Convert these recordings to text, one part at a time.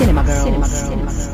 Cinema Girls. Cinema Girls.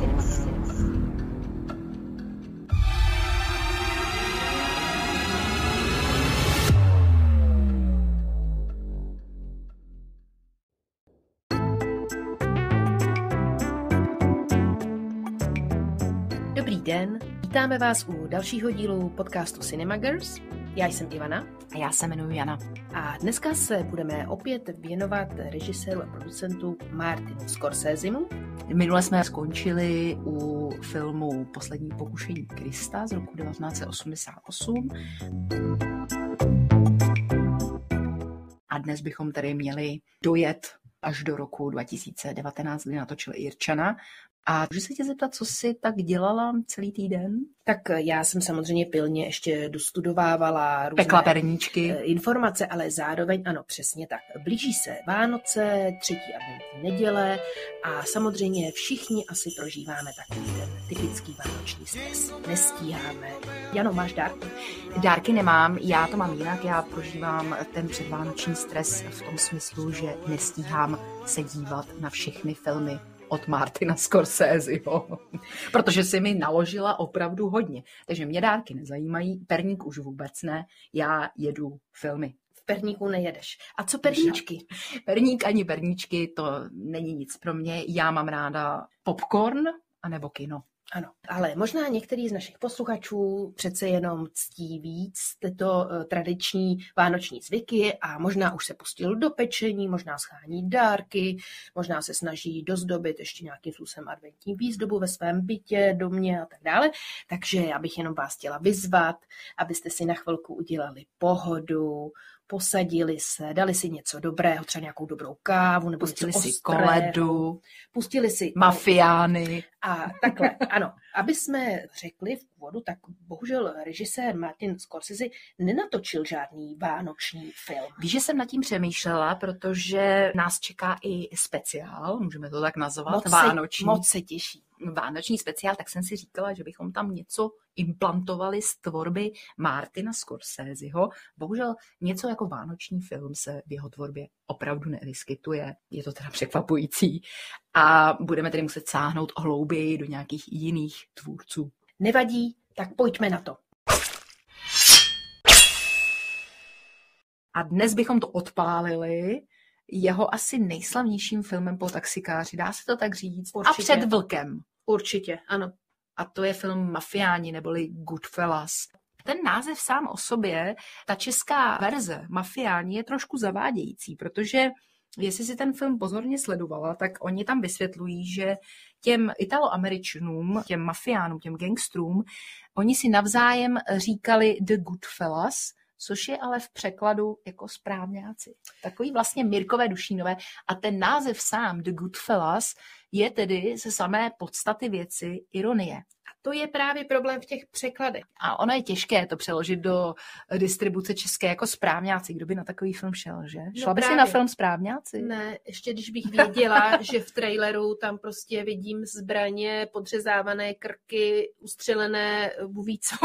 Dobrý den, vítáme vás u dalšího dílu podcastu Cinema Girls. Já jsem Ivana A já se jmenuji Jana. a dneska se budeme opět věnovat režiséru a producentu Martinu Scorsesemu. Minule jsme skončili u filmu Poslední pokušení Krista z roku 1988. A dnes bychom tedy měli dojet až do roku 2019, kdy natočil Irčana. A můžu se tě zeptat, co jsi tak dělala celý týden? Tak já jsem samozřejmě pilně ještě dostudovávala různé Pekla perníčky. eh, informace, ale zároveň, ano, přesně tak. Blíží se Vánoce, třetí adventní neděle a samozřejmě všichni asi prožíváme takový ten typický vánoční stres. Nestíháme. Jano, máš dárky? Dárky nemám, já to mám jinak, já prožívám ten předvánoční stres v tom smyslu, že nestíhám se dívat na všechny filmy od Martina Scorseseho, protože si mi naložila opravdu hodně. Takže mě dárky nezajímají, perník už vůbec ne, já jedu filmy. V perníku nejedeš. A co perníčky? Perník ani perníčky, to není nic pro mě, já mám ráda popcorn anebo kino. Ano, ale možná některý z našich posluchačů přece jenom ctí víc tyto eh, tradiční vánoční zvyky a možná už se pustil do pečení, možná schání dárky, možná se snaží dozdobit ještě nějakým způsobem adventní výzdobu ve svém bytě, domě a tak dále. Takže já bych jenom vás chtěla vyzvat, abyste si na chvilku udělali pohodu, posadili se, dali si něco dobrého, třeba nějakou dobrou kávu nebo Pustili si ostrého. koledu, Pustili si mafiány. a takhle, ano, aby jsme řekli v úvodu, tak bohužel režisér Martin Scorsese nenatočil žádný vánoční film. Víš, že jsem nad tím přemýšlela, protože nás čeká i speciál, můžeme to tak nazvat, Moc se, vánoční. moc se těší. Vánoční speciál, tak jsem si říkala, že bychom tam něco implantovali z tvorby Martina Scorseseho. Bohužel něco jako vánoční film se v jeho tvorbě opravdu nevyskytuje. Je to teda překvapující. A budeme tedy muset sáhnout hlouběji do nějakých jiných tvůrců. Nevadí, tak pojďme na to. A dnes bychom to odpálili jeho asi nejslavnějším filmem po taxikáři, dá se to tak říct. Určitě. A před vlkem. Určitě, ano. a to je film Mafiáni neboli Goodfellas. Ten název sám o sobě, ta česká verze Mafiáni je trošku zavádějící, protože jestli si ten film pozorně sledovala, tak oni tam vysvětlují, že těm italoameričanům, těm mafiánům, těm gangstrům, oni si navzájem říkali The Goodfellas, což je ale v překladu jako správňáci. Takový vlastně Mirkové Dušínové. A ten název sám, The Goodfellas, je tedy ze samé podstaty věci ironie. A to je právě problém v těch překladech. A ono je těžké to přeložit do distribuce české jako správňáci. Kdo by na takový film šel, že? Šla by si na film správňáci? Ne, ještě když bych věděla, že v traileru tam prostě vidím zbraně, podřezávané krky, ustřelené, Bůh ví co.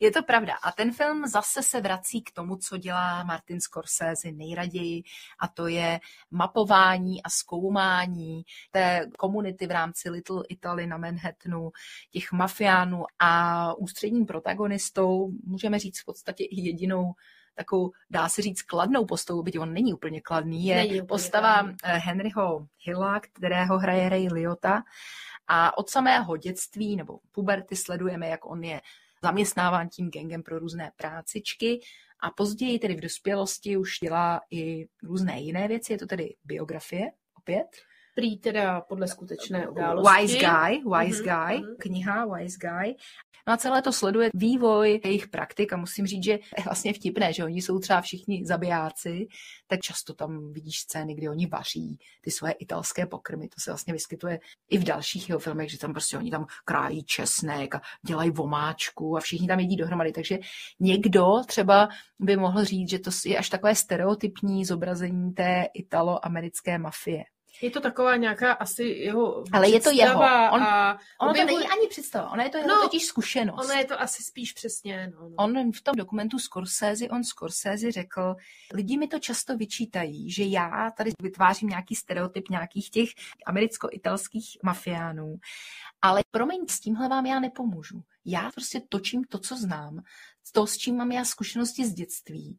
Je to pravda. A ten film zase se vrací k tomu, co dělá Martin Scorsese nejraději, a to je mapování a zkoumání té komunity v rámci Little Italy na Manhattanu, těch mafiánů a ústředním protagonistou, můžeme říct v podstatě i jedinou takovou, dá se říct, kladnou postavu, byť on není úplně kladný, je úplně postava kladný. eh, Henryho Hilla, kterého hraje Ray Liotta. A od samého dětství nebo puberty sledujeme, jak on je zaměstnáván tím gengem pro různé prácičky a později tedy v dospělosti už dělá i různé jiné věci. Je to tedy biografie opět. Prý teda podle skutečné události. Wise Guy, Wise Mhm, Guy, mhm. kniha Wise Guy. No a celé to sleduje vývoj jejich praktik a musím říct, že je vlastně vtipné, že oni jsou třeba všichni zabijáci, tak často tam vidíš scény, kdy oni vaří ty svoje italské pokrmy. To se vlastně vyskytuje i v dalších jeho filmech, že tam prostě oni tam krájí česnek a dělají vomáčku a všichni tam jedí dohromady. Takže někdo třeba by mohl říct, že to je až takové stereotypní zobrazení té italo-americké mafie. Je to taková nějaká asi jeho Ale je to jeho. On, a ono to není ani představa, ono je to jeho No, totiž zkušenost. Ono je to asi spíš přesně, no, no. On v tom dokumentu Scorsese, on Scorsese řekl, lidi mi to často vyčítají, že já tady vytvářím nějaký stereotyp nějakých těch americko-italských mafiánů, ale promiň, s tímhle vám já nepomůžu. Já prostě točím to, co znám, to, s čím mám já zkušenosti z dětství.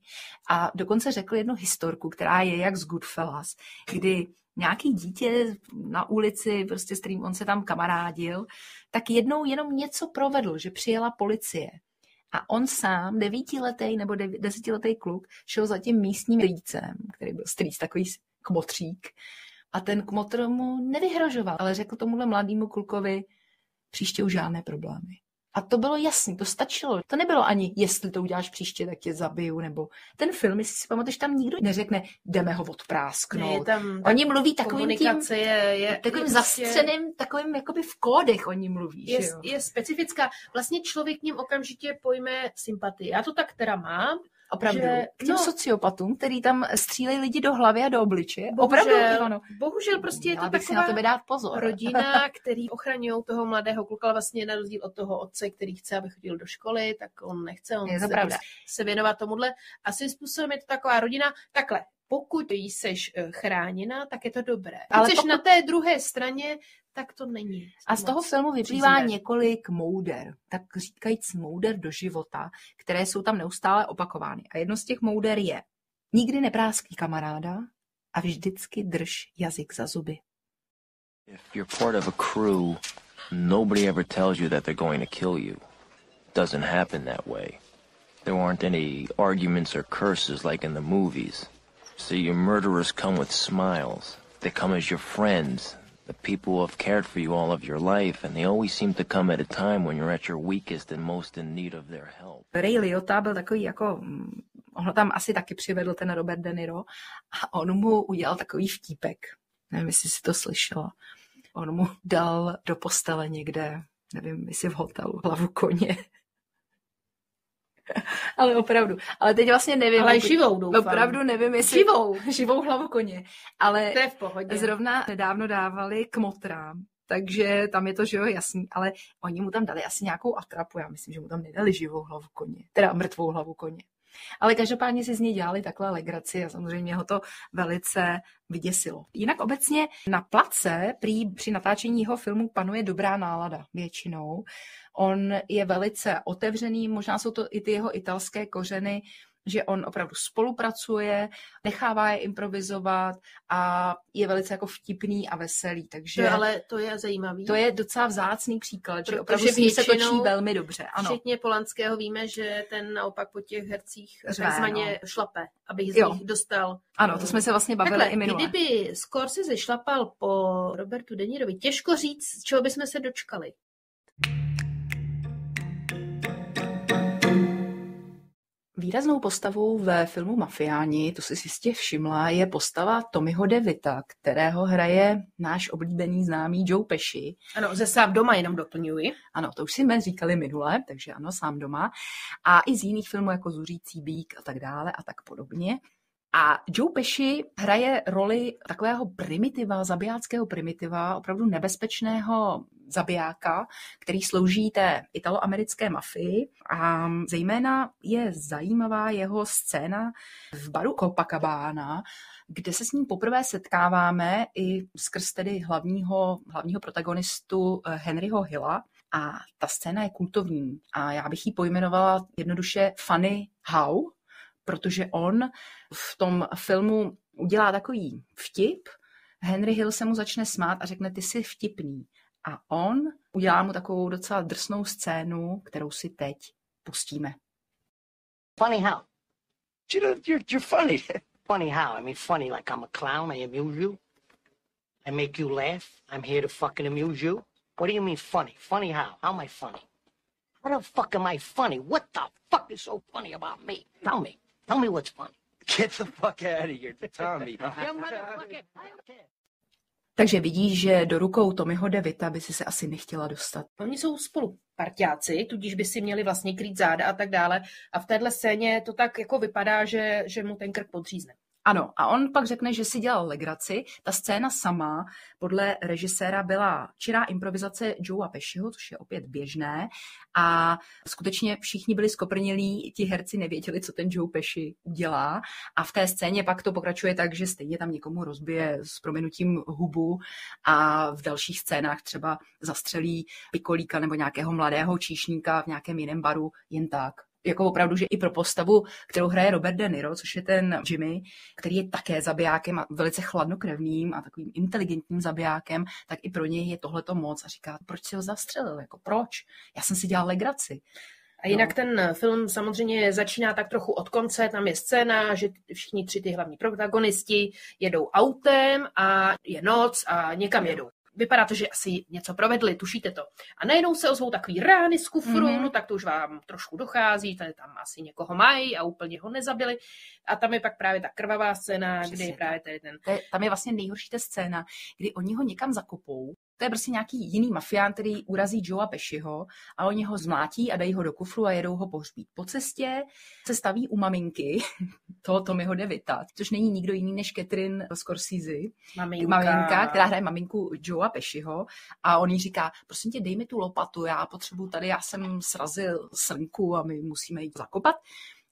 A dokonce řekl jednu historku, která je jak z Goodfellas, kdy nějaký dítě na ulici, prostě s kterým on se tam kamarádil, tak jednou jenom něco provedl, že přijela policie. A on sám, devítiletý nebo devi- desetiletý kluk, šel za tím místním strýcem, který byl strýc, takový kmotřík. A ten kmotr mu nevyhrožoval, ale řekl tomuhle mladému klukovi, příště už žádné problémy. A to bylo jasný, to stačilo. To nebylo ani, jestli to uděláš příště, tak tě zabiju, nebo ten film, jestli si pamatuješ, tam nikdo neřekne, jdeme ho Ne, je odprásknout. tam Oni mluví takovým tím, je, je, takovým je zastřeným, takovým jakoby v kódech oni mluví, je, že jo? je specifická. Vlastně člověk k ním okamžitě pojme sympatii. Já to tak teda mám. Opravdu. že- K těm no. sociopatům, který tam střílejí lidi do hlavy a do obličeje. Bohužel, Opravdu, Ivano. bohužel prostě je to bych si taková na tebe dát pozor. rodina, který ochraňují toho mladého kluka, ale vlastně na rozdíl od toho otce, který chce, aby chodil do školy, tak on nechce, on Je pravda. se věnovat tomuhle. A svým způsobem je to taková rodina, takhle, pokud jsi eh, chráněna, tak je to dobré. Ale Ale jsi pokud- na té druhé straně, tak to není. A z toho filmu vyplývá příznivé. několik mouder, tak říkajíc mouder do života, které jsou tam neustále opakovány. A jedno z těch mouder je, nikdy nepráský kamaráda a vždycky drž jazyk za zuby. If you're part of a crew, nobody ever tells you that they're going to kill you. Doesn't happen that way. There aren't any arguments or curses like in the movies. So your murderers come with smiles. They come as your friends, the people who have cared for you all of your life, and they always seem to come at a time when you're at your weakest and most in need of their help. Ray Liotta byl takový jako, mm, on ho tam asi taky přivedl ten Robert De Niro a on mu udělal takový vtípek. Nevím, jestli jsi to slyšela. On mu dal do postele někde, nevím, jestli v hotelu, hlavu koně. Ale opravdu. Ale teď vlastně nevím. Ale pokud- živou, doufám. Opravdu nevím, jestli... Živou. Živou hlavu koně. Ale To je v pohodě. zrovna nedávno dávali kmotrám, takže tam je to, že jo, jasný, ale oni mu tam dali asi nějakou atrapu, já myslím, že mu tam nedali živou hlavu koně, teda mrtvou hlavu koně. Ale každopádně si z něj dělali takhle legraci a samozřejmě ho to velice vyděsilo. Jinak obecně na place prý při natáčení jeho filmu panuje dobrá nálada většinou. On je velice otevřený, možná jsou to i ty jeho italské kořeny, že on opravdu spolupracuje, nechává je improvizovat a je velice jako vtipný a veselý, takže To je, ale to je zajímavý. to je docela vzácný příklad, že Protože opravdu s ním se točí většinou velmi dobře. Ano. Včetně Polanského víme, že ten naopak po těch hercích Řve, takzvaně šlape, aby z nich dostal. ano, to jsme se vlastně bavili Takhle, i minule. kdyby Scorsese šlapal po Robertu De Nirovi, těžko říct, z čeho bychom se dočkali. Výraznou postavou ve filmu Mafiáni, to si jistě všimla, je postava Tommyho DeVita, kterého hraje náš oblíbený známý Joe Pesci. Ano, ze sám doma jenom doplňuji. Ano, to už si jsme říkali minule, takže ano, sám doma. A i z jiných filmů jako Zuřící bík a tak dále a tak podobně. A Joe Pesci hraje roli takového primitiva, zabijáckého primitiva, opravdu nebezpečného zabijáka, který slouží té italoamerické mafii. A zejména je zajímavá jeho scéna v baru Copacabana, kde se s ním poprvé setkáváme i skrz tedy hlavního, hlavního protagonistu eh, Henryho Hilla. A ta scéna je kultovní a já bych ji pojmenovala jednoduše Funny How, protože on v tom filmu udělá takový vtip, Henry Hill se mu začne smát a řekne, ty jsi vtipný. A on udělá mu takovou docela drsnou scénu, kterou si teď pustíme. Funny how? You know, you're, you're funny. Funny how? I mean, funny like I'm a clown. I amuse you. I make you laugh. I'm here to fucking amuse you. What do you mean funny? Funny how? How am I funny? How the fuck am I funny? What the fuck is so funny about me? Tell me. Tell me what's funny. Get the fuck out of here, Tommy. Takže vidíš, že do rukou Tommyho Devita by si se asi nechtěla dostat. Oni jsou spolu partiáci, tudíž by si měli vlastně krýt záda a tak dále. A v téhle scéně to tak jako vypadá, že, že mu ten krk podřízne. Ano, a on pak řekne, že si dělal legraci. Ta scéna sama podle režiséra byla čirá improvizace Joea Pesciho, což je opět běžné. A skutečně všichni byli skoprnělí, ti herci nevěděli, co ten Joe Pesci udělá. A v té scéně pak to pokračuje tak, že stejně tam někomu rozbije s prominutím hubu a v dalších scénách třeba zastřelí pikolíka nebo nějakého mladého číšníka v nějakém jiném baru jen tak jako opravdu, že i pro postavu, kterou hraje Robert De Niro, což je ten Jimmy, který je také zabijákem a velice chladnokrevným a takovým inteligentním zabijákem, tak i pro něj je tohleto moc a říká, proč si ho zastřelil, jako proč? Já jsem si dělal legraci. A jinak no. ten film samozřejmě začíná tak trochu od konce, tam je scéna, že všichni tři ty hlavní protagonisti jedou autem a je noc a někam jedou vypadá to, že asi něco provedli, tušíte to. A najednou se ozvou takový rány z kufru, mm-hmm. no tak to už vám trošku dochází, tady tam asi někoho mají a úplně ho nezabili. A tam je pak právě ta krvavá scéna, Přesně kdy je právě tady ten... Tam je vlastně nejhorší ta scéna, kdy oni ho někam zakopou to je prostě nějaký jiný mafián, který urazí Joea Peshiho a oni ho zmlátí a dají ho do kufru a jedou ho pohřbít. Po cestě se staví u maminky, to Tommyho DeVita, což není nikdo jiný než Catherine Scorsese, maminka. maminka která hraje maminku Joea Peshiho a on jí říká, prosím tě, dej mi tu lopatu, já potřebuji tady, já jsem srazil srnku a my musíme jít zakopat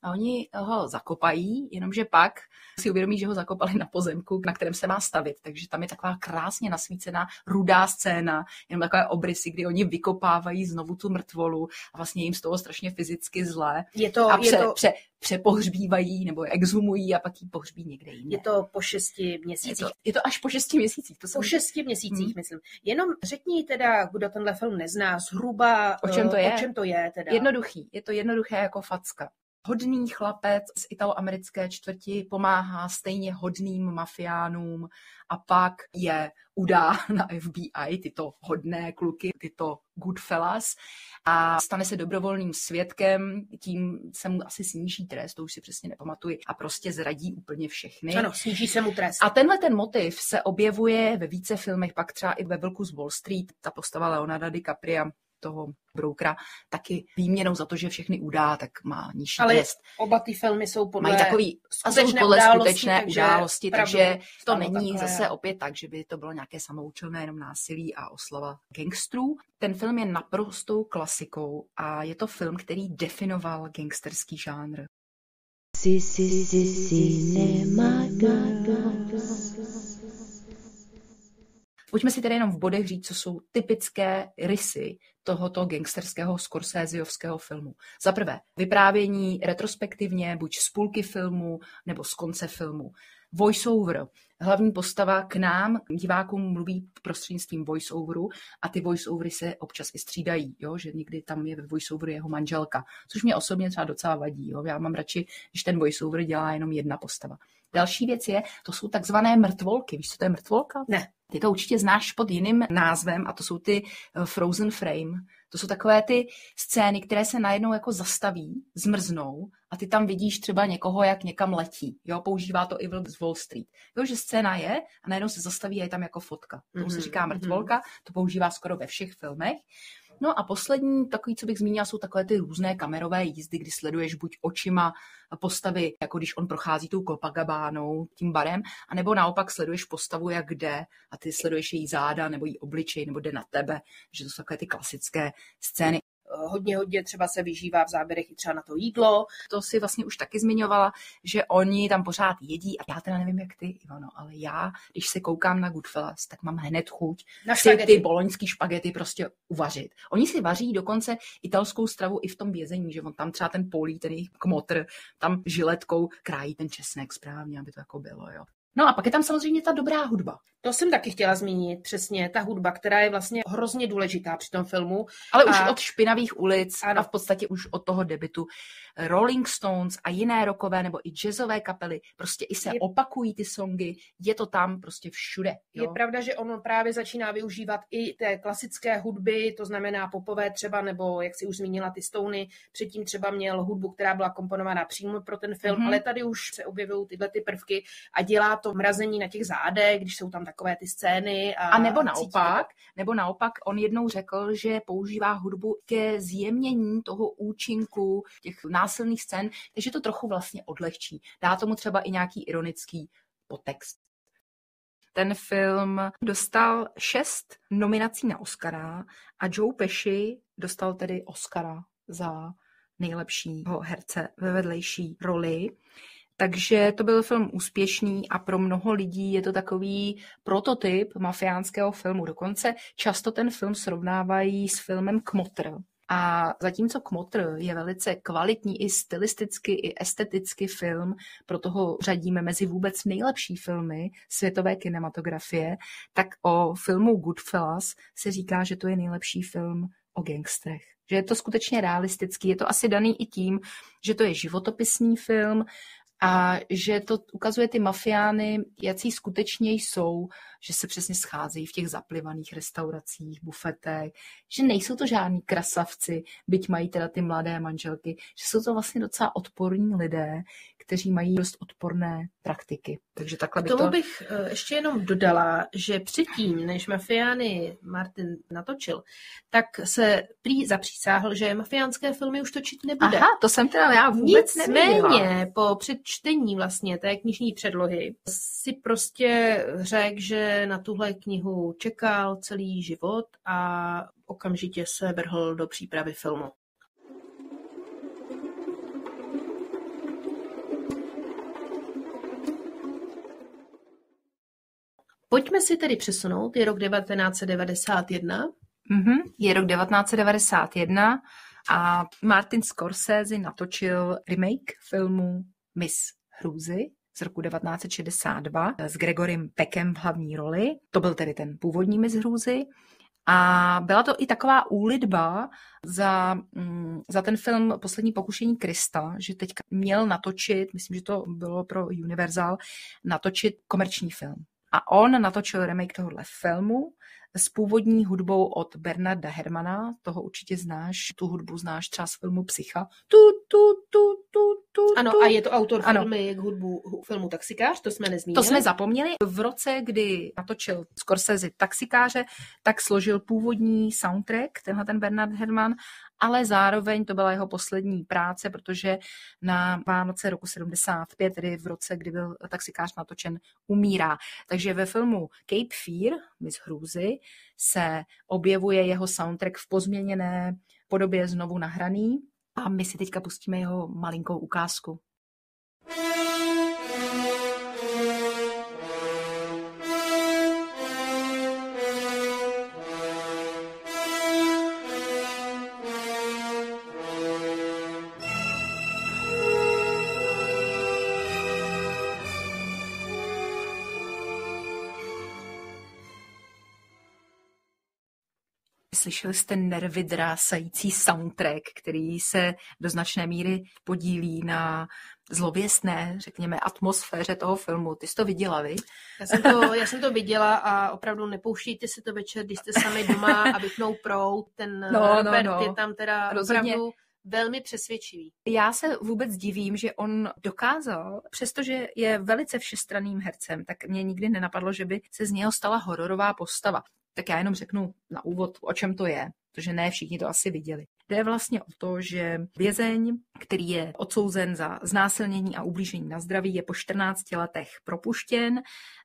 a oni ho zakopají, jenomže pak si uvědomí, že ho zakopali na pozemku, na kterém se má stavit. Takže tam je taková krásně nasvícená rudá scéna, jenom takové obrysy, kdy oni vykopávají znovu tu mrtvolu a vlastně jim z toho strašně fyzicky zlé. Je to, a pře, je to... Pře, přepohřbívají nebo exhumují a pak ji pohřbí někde jinde. Je to po šesti měsících. Je to, je to až po šesti měsících. To jsem... Po šesti měsících, hmm. myslím. Jenom řekni teda, kdo tenhle film nezná, zhruba o čem to je. O čem to je teda. Jednoduchý. Je to jednoduché jako facka hodný chlapec z italoamerické čtvrti pomáhá stejně hodným mafiánům a pak je udá na FBI, tyto hodné kluky, tyto Goodfellas a stane se dobrovolným svědkem, tím se mu asi sníží trest, to už si přesně nepamatuji, a prostě zradí úplně všechny. Ano, sníží se mu trest. A tenhle ten motiv se objevuje ve více filmech, pak třeba i ve Vlku z Wall Street, ta postava Leonarda DiCapria toho broukra, taky výměnou za to, že všechny udá, tak má nižší Ale trest. oba ty filmy jsou podle Mají takový, skutečné podle události, skutečné takže události, takže to není takhle. zase opět tak, že by to bylo nějaké samoučelné jenom násilí a oslava gangstrů. Ten film je naprostou klasikou a je to film, který definoval gangsterský žánr. Si, si, si, cinema Pojďme si tedy jenom v bodech říct, co jsou typické rysy tohoto gangsterského Scorseseovského filmu. Za prvé, vyprávění retrospektivně, buď z půlky filmu nebo z konce filmu. Voiceover. Hlavní postava k nám, divákům, mluví prostřednictvím voiceoveru a ty voiceovery se občas i střídají, jo? že někdy tam je ve voiceoveru jeho manželka, což mě osobně třeba docela vadí. Jo? Já mám radši, když ten voiceover dělá jenom jedna postava. Další věc je, to jsou takzvané mrtvolky. Víš, co to je mrtvolka? Ne. Ty to určitě znáš pod jiným názvem a to jsou ty eh, frozen frame. To jsou takové ty scény, které se najednou jako zastaví, zmrznou a ty tam vidíš třeba někoho, jak někam letí. Jo, používá to i z Wall Street. Jo, že scéna je a najednou se zastaví a je tam jako fotka. To mm-hmm. se říká mhm. mrtvolka, to používá skoro ve všech filmech. No a poslední, takový, co bych zmínila, jsou takové ty různé kamerové jízdy, kdy sleduješ buď očima postavy, jako když on prochází tou Copacabánou, tím barem, anebo naopak sleduješ postavu, jak jde a ty sleduješ její záda nebo její obličej nebo jde na tebe, že to jsou takové ty klasické scény hodně, hodně třeba se vyžívá v záběrech i třeba na to jídlo. To si vlastně už taky zmiňovala, že oni tam pořád jedí a já teda nevím, jak ty, Ivano, ale já, když se koukám na Goodfellas, tak mám hned chuť na si ty boloňský špagety prostě uvařit. Oni si vaří dokonce italskou stravu i v tom vězení, že on tam třeba ten polí, ten jejich kmotr, tam žiletkou krájí ten česnek správně, aby to jako bylo, jo. No a pak je tam samozřejmě ta dobrá hudba. To jsem taky chtěla zmínit, přesně, ta hudba, která je vlastně hrozně důležitá při tom filmu. Ale a... už od špinavých ulic ano. a v podstatě už od toho debitu Rolling Stones a jiné rokové nebo i jazzové kapely, prostě i se je... opakují ty songy, je to tam prostě všude. Jo? Je pravda, že on právě začíná využívat i té klasické hudby, to znamená popové třeba, nebo jak si už zmínila ty Stony, předtím třeba měl hudbu, která byla komponovaná přímo pro ten film, mm-hmm. ale tady už se objevují tyhle ty prvky a dělá to mrazení na těch zádech, když jsou tam takové ty scény. A, A nebo cítíte naopak, nebo naopak, on jednou řekl, že používá hudbu ke zjemnění toho účinku těch násilných scén, takže to trochu vlastně odlehčí. Dá tomu třeba i nějaký ironický podtext. Ten film dostal šest nominací na Oscara a Joe Pesci dostal tedy Oscara za nejlepšího herce ve vedlejší roli. Takže to byl film úspěšný a pro mnoho lidí je to takový prototyp mafiánského filmu. Dokonce často ten film srovnávají s filmem Kmotr. A zatímco Kmotr je velice kvalitní i stylisticky, i esteticky film, proto ho řadíme mezi vůbec nejlepší filmy světové kinematografie, tak o filmu Goodfellas se říká, že to je nejlepší film o gangstrech. Že je to skutečně realistický. Je to asi daný i tím, že to je životopisný film a že to ukazuje ty mafiány, jaký skutečně jsou, že se přesně scházejí v těch zaplivaných restauracích, bufetech, že nejsou to žádní krasavci, byť mají teda ty mladé manželky, že jsou to vlastně docela odporní lidé, kteří mají dost odporné praktiky. Takže takhle K tomu to... bych eh, ještě jenom dodala, že předtím, než mafiány Martin natočil, tak se prý zapřísáhl, že mafiánské filmy už točit nebude. Aha, to jsem teda já vůbec. Nicméně po předčtení vlastně té knižní předlohy si prostě řekl, že na tuhle knihu čekal celý život a okamžitě se vrhl do přípravy filmu. Pojďme si tedy přesunout, je rok 1991. Mhm, je rok 1991 a Martin Scorsese natočil remake filmu Miss Hrůzy z roku 1962 s Gregorem Peckem v hlavní roli. To byl tedy ten původní Miss Hrůzy. A byla to i taková úlitba za, mm, za ten film Poslední pokušení Krista, že teďka měl natočit, myslím, že to bylo pro Universal, natočit komerční film. A on natočil remake tohohle filmu s původní hudbou od Bernarda Hermana, toho určitě znáš, tu hudbu znáš třeba z filmu Psycha. Tu, tu, tu, tu, tu, Ano, tu. a je to autor Ano. filmy k hudbu filmu Taxikář, to jsme nezmínili. To jsme zapomněli. V roce, kdy natočil Scorsese taxikáře, tak složil původní soundtrack, tenhle ten Bernard Herrmann, ale zároveň to byla jeho poslední práce, protože na Vánoce roku 75, tedy v roce, kdy byl taxikář natočen, umírá. Takže ve filmu Cape Fear, Miss Hrůzy, se objevuje jeho soundtrack v pozměněné podobě znovu nahraný a my si teďka pustíme jeho malinkou ukázku. Slyšeli jste nervy drásající soundtrack, který se do značné míry podílí na zlověstné, řekněme, atmosféře toho filmu. Ty jsi to viděla, vy? Já jsem, to, já jsem to viděla a opravdu nepouštíte si to večer, když jste sami doma a vypnou prout. Ten No, no, no, Robert no. je tam teda Rozhodně. opravdu velmi přesvědčivý. Já se vůbec divím, že on dokázal, přestože je velice všestranným hercem, tak mě nikdy nenapadlo, že by se z něho stala hororová postava. Tak já jenom řeknu na úvod, o čem to je, protože ne všichni to asi viděli. Jde vlastně o to, že vězeň, který je odsouzen za znásilnění a ublížení na zdraví, je po 14 letech propuštěn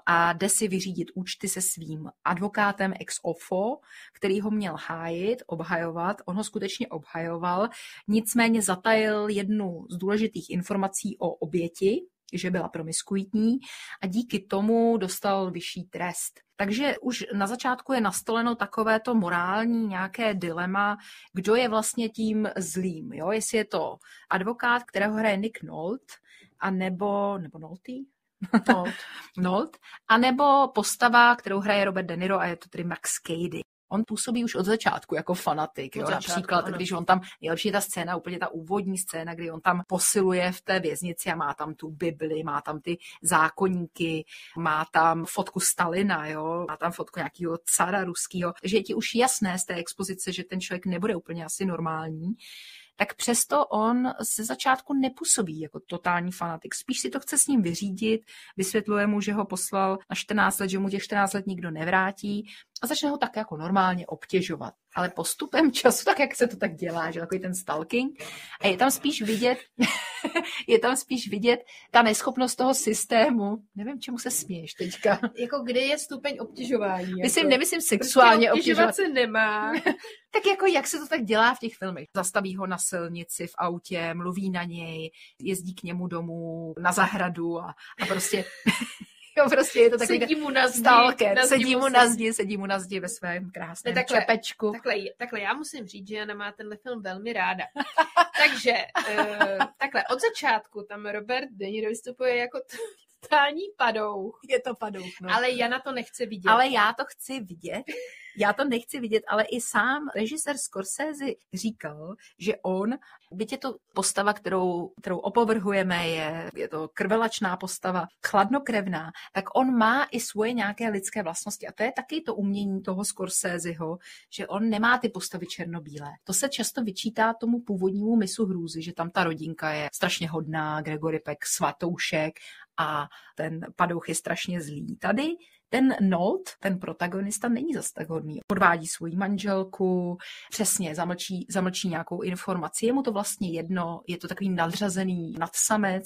a jde si vyřídit účty se svým advokátem ex ofo, který ho měl hájit, obhajovat. On ho skutečně obhajoval, nicméně zatajil jednu z důležitých informací o oběti, že byla promiskuitní a díky tomu dostal vyšší trest. Takže už na začátku je nastoleno takovéto morální nějaké dilema, kdo je vlastně tím zlým. Jo? Jestli je to advokát, kterého hraje Nick Nolte, a nebo, nebo Nolte? No. Nolte, a nebo postava, kterou hraje Robert De Niro a je to tedy Max Cady. On působí už od začátku jako fanatik. Od Jo? začátku, Například, ano. když on tam, nejlepší je ta scéna, úplně ta úvodní scéna, kdy on tam posiluje v té věznici a má tam tu Bibli, má tam ty zákonníky, má tam fotku Stalina, jo? má tam fotku nějakého cara ruského. Takže je ti už jasné z té expozice, že ten člověk nebude úplně asi normální. tak přesto on ze začátku nepůsobí jako totální fanatik. Spíš si to chce s ním vyřídit, vysvětluje mu, že ho poslal na 14 let, že mu těch 14 let nikdo nevrátí a začne ho tak jako normálně obtěžovat. Ale postupem času, tak jak se to tak dělá, že takový ten stalking, a je tam spíš vidět, je tam spíš vidět ta neschopnost toho systému. Nevím, čemu se směješ teďka. Jako kde je stupeň obtěžování? Myslím, jako? nemyslím sexuálně prostě obtěžovat. obtěžovat se nemá. Tak jako jak se to tak dělá v těch filmech. Zastaví ho na silnici v autě, mluví na něj, jezdí k němu domů na zahradu a, a prostě Jo, prostě je to takový sedí mu na zdi, stalker. na zdi sedí mu na zdi, sedí mu na zdi ve svém krásném Ne, takhle, čepečku. Takhle, takhle, já musím říct, že Jana má tenhle film velmi ráda. Takže, uh, takhle, od začátku tam Robert De Niro vystupuje jako totální padouch, Je to padouch, no. ale Jana to nechce vidět. Ale já to chci vidět. Já to nechci vidět, ale i sám režisér Scorsese říkal, že on, byť je to postava, kterou, kterou opovrhujeme, je, je to krvelačná postava, chladnokrevná, tak on má i svoje nějaké lidské vlastnosti. A to je taky to umění toho Scorseseho, že on nemá ty postavy černobílé. To se často vyčítá tomu původnímu misu hrůzy, že tam ta rodinka je strašně hodná, Gregory Peck, svatoušek a ten padouch je strašně zlý. Tady ten Nolt, ten protagonista, není zas tak hodný. Podvádí svoji manželku, přesně zamlčí, zamlčí nějakou informaci. Je mu to vlastně jedno, je to takový nadřazený nadsamec,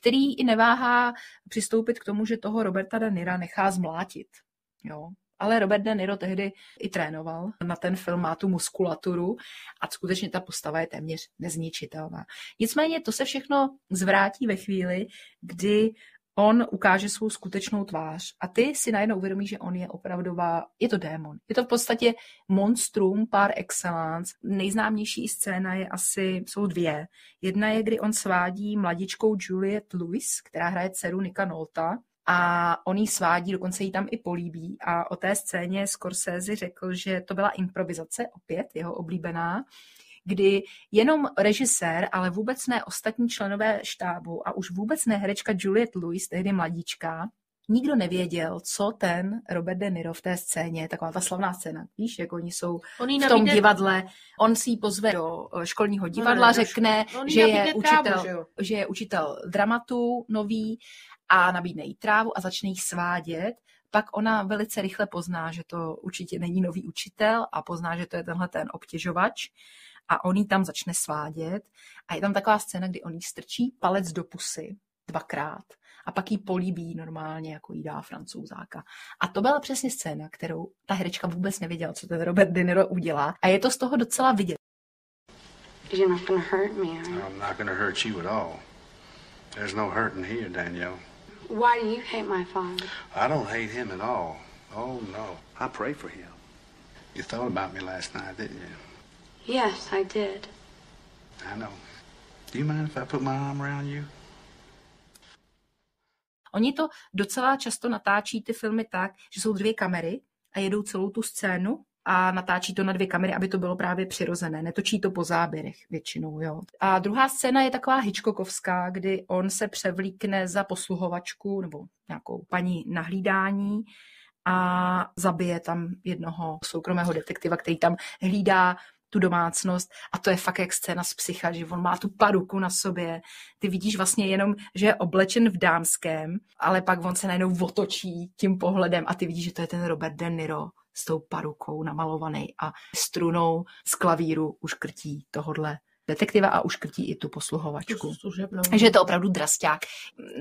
který i neváhá přistoupit k tomu, že toho Roberta De Nira nechá zmlátit. Jo. Ale Robert De Niro tehdy i trénoval na ten film, má tu muskulaturu a skutečně ta postava je téměř nezničitelná. Nicméně to se všechno zvrátí ve chvíli, kdy on ukáže svou skutečnou tvář a ty si najednou uvědomíš, že on je opravdová, je to démon. Je to v podstatě monstrum par excellence. Nejznámější scéna je asi, jsou dvě. Jedna je, kdy on svádí mladičkou Juliet Lewis, která hraje dceru Nika Nolta, a on jí svádí, dokonce jí tam i políbí. A o té scéně Scorsese řekl, že to byla improvizace, opět jeho oblíbená, kdy jenom režisér, ale vůbec ne ostatní členové štábu a už vůbec ne herečka Juliet Lewis, tehdy mladíčka, nikdo nevěděl, co ten Robert De Niro v té scéně, taková ta slavná scéna, víš, jak oni jsou on v tom nabídne- divadle, on si ji pozve do eh, školního divadla, ne, do š- řekne, jí že je, učitel, že že je učitel dramatu nový a nabídne jí trávu a začne jí svádět, pak ona velice rychle pozná, že to určitě není nový učitel a pozná, že to je tenhle ten obtěžovač a on jí tam začne svádět a je tam taková scéna, kdy on jí strčí palec do pusy dvakrát a pak jí políbí normálně, jako jí dá francouzáka. A to byla přesně scéna, kterou ta herečka vůbec nevěděla, co ten Robert De Niro udělá. A je to z toho docela vidět. You're not gonna hurt me, are you? I'm not to hurt you at all. There's no hurting here, Danielle. Why do you hate my father? I don't hate him at all. Oh, no. I pray for him. You thought about me last night, didn't you? Yes, I did. I know. Do you mind if I put my arm around you? Oni to docela často natáčí ty filmy tak, že jsou dvě kamery a jedou celou tu scénu a natáčí to na dvě kamery, aby to bylo právě přirozené. Netočí to po záběrech většinou, jo. A druhá scéna je taková Hitchcockovská, kdy on se převlíkne za posluhovačku nebo nějakou paní nahlídání a zabije tam jednoho soukromého detektiva, který tam hlídá tu domácnost a to je fakt jak scéna z psycha, že on má tu paruku na sobě, ty vidíš vlastně jenom, že je oblečen v dámském, ale pak on se najednou otočí tím pohledem a ty vidíš, že to je ten Robert De Niro s tou parukou namalovaný a strunou z klavíru už krtí tohodle detektiva a už krtí i tu posluhovačku. Služebnou. Takže je to opravdu drasťák.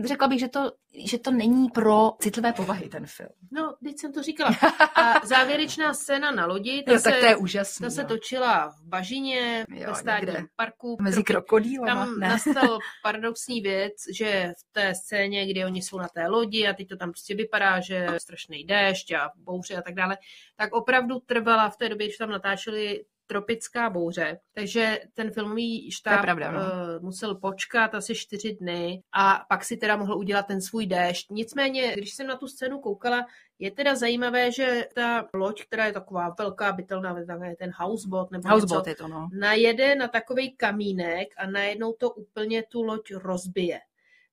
Řekla bych, že to, že to není pro citlivé povahy ten film. No, teď jsem to říkala. A závěrečná scéna na lodi, ta, Jo, se, tak to je úžasný. ta se no. točila v Bažině, Jo, ve státním někde. parku. Mezi krokodýlama, Tam ne? nastal paradoxní věc, že v té scéně, kdy oni jsou na té lodi a teď to tam prostě vypadá, že je strašný déšť a bouře a tak dále, tak opravdu trvala v té době, když tam natáčeli tropická bouře, takže ten filmový štáb pravda, no. eh, musel počkat asi čtyři dny a pak si teda mohl udělat ten svůj déšť. Nicméně, když jsem na tu scénu koukala, je teda zajímavé, že ta loď, která je taková velká bytelná, ten houseboat nebo Houseboat něco, je to, no. najede na takový kamínek a najednou to úplně tu loď rozbije.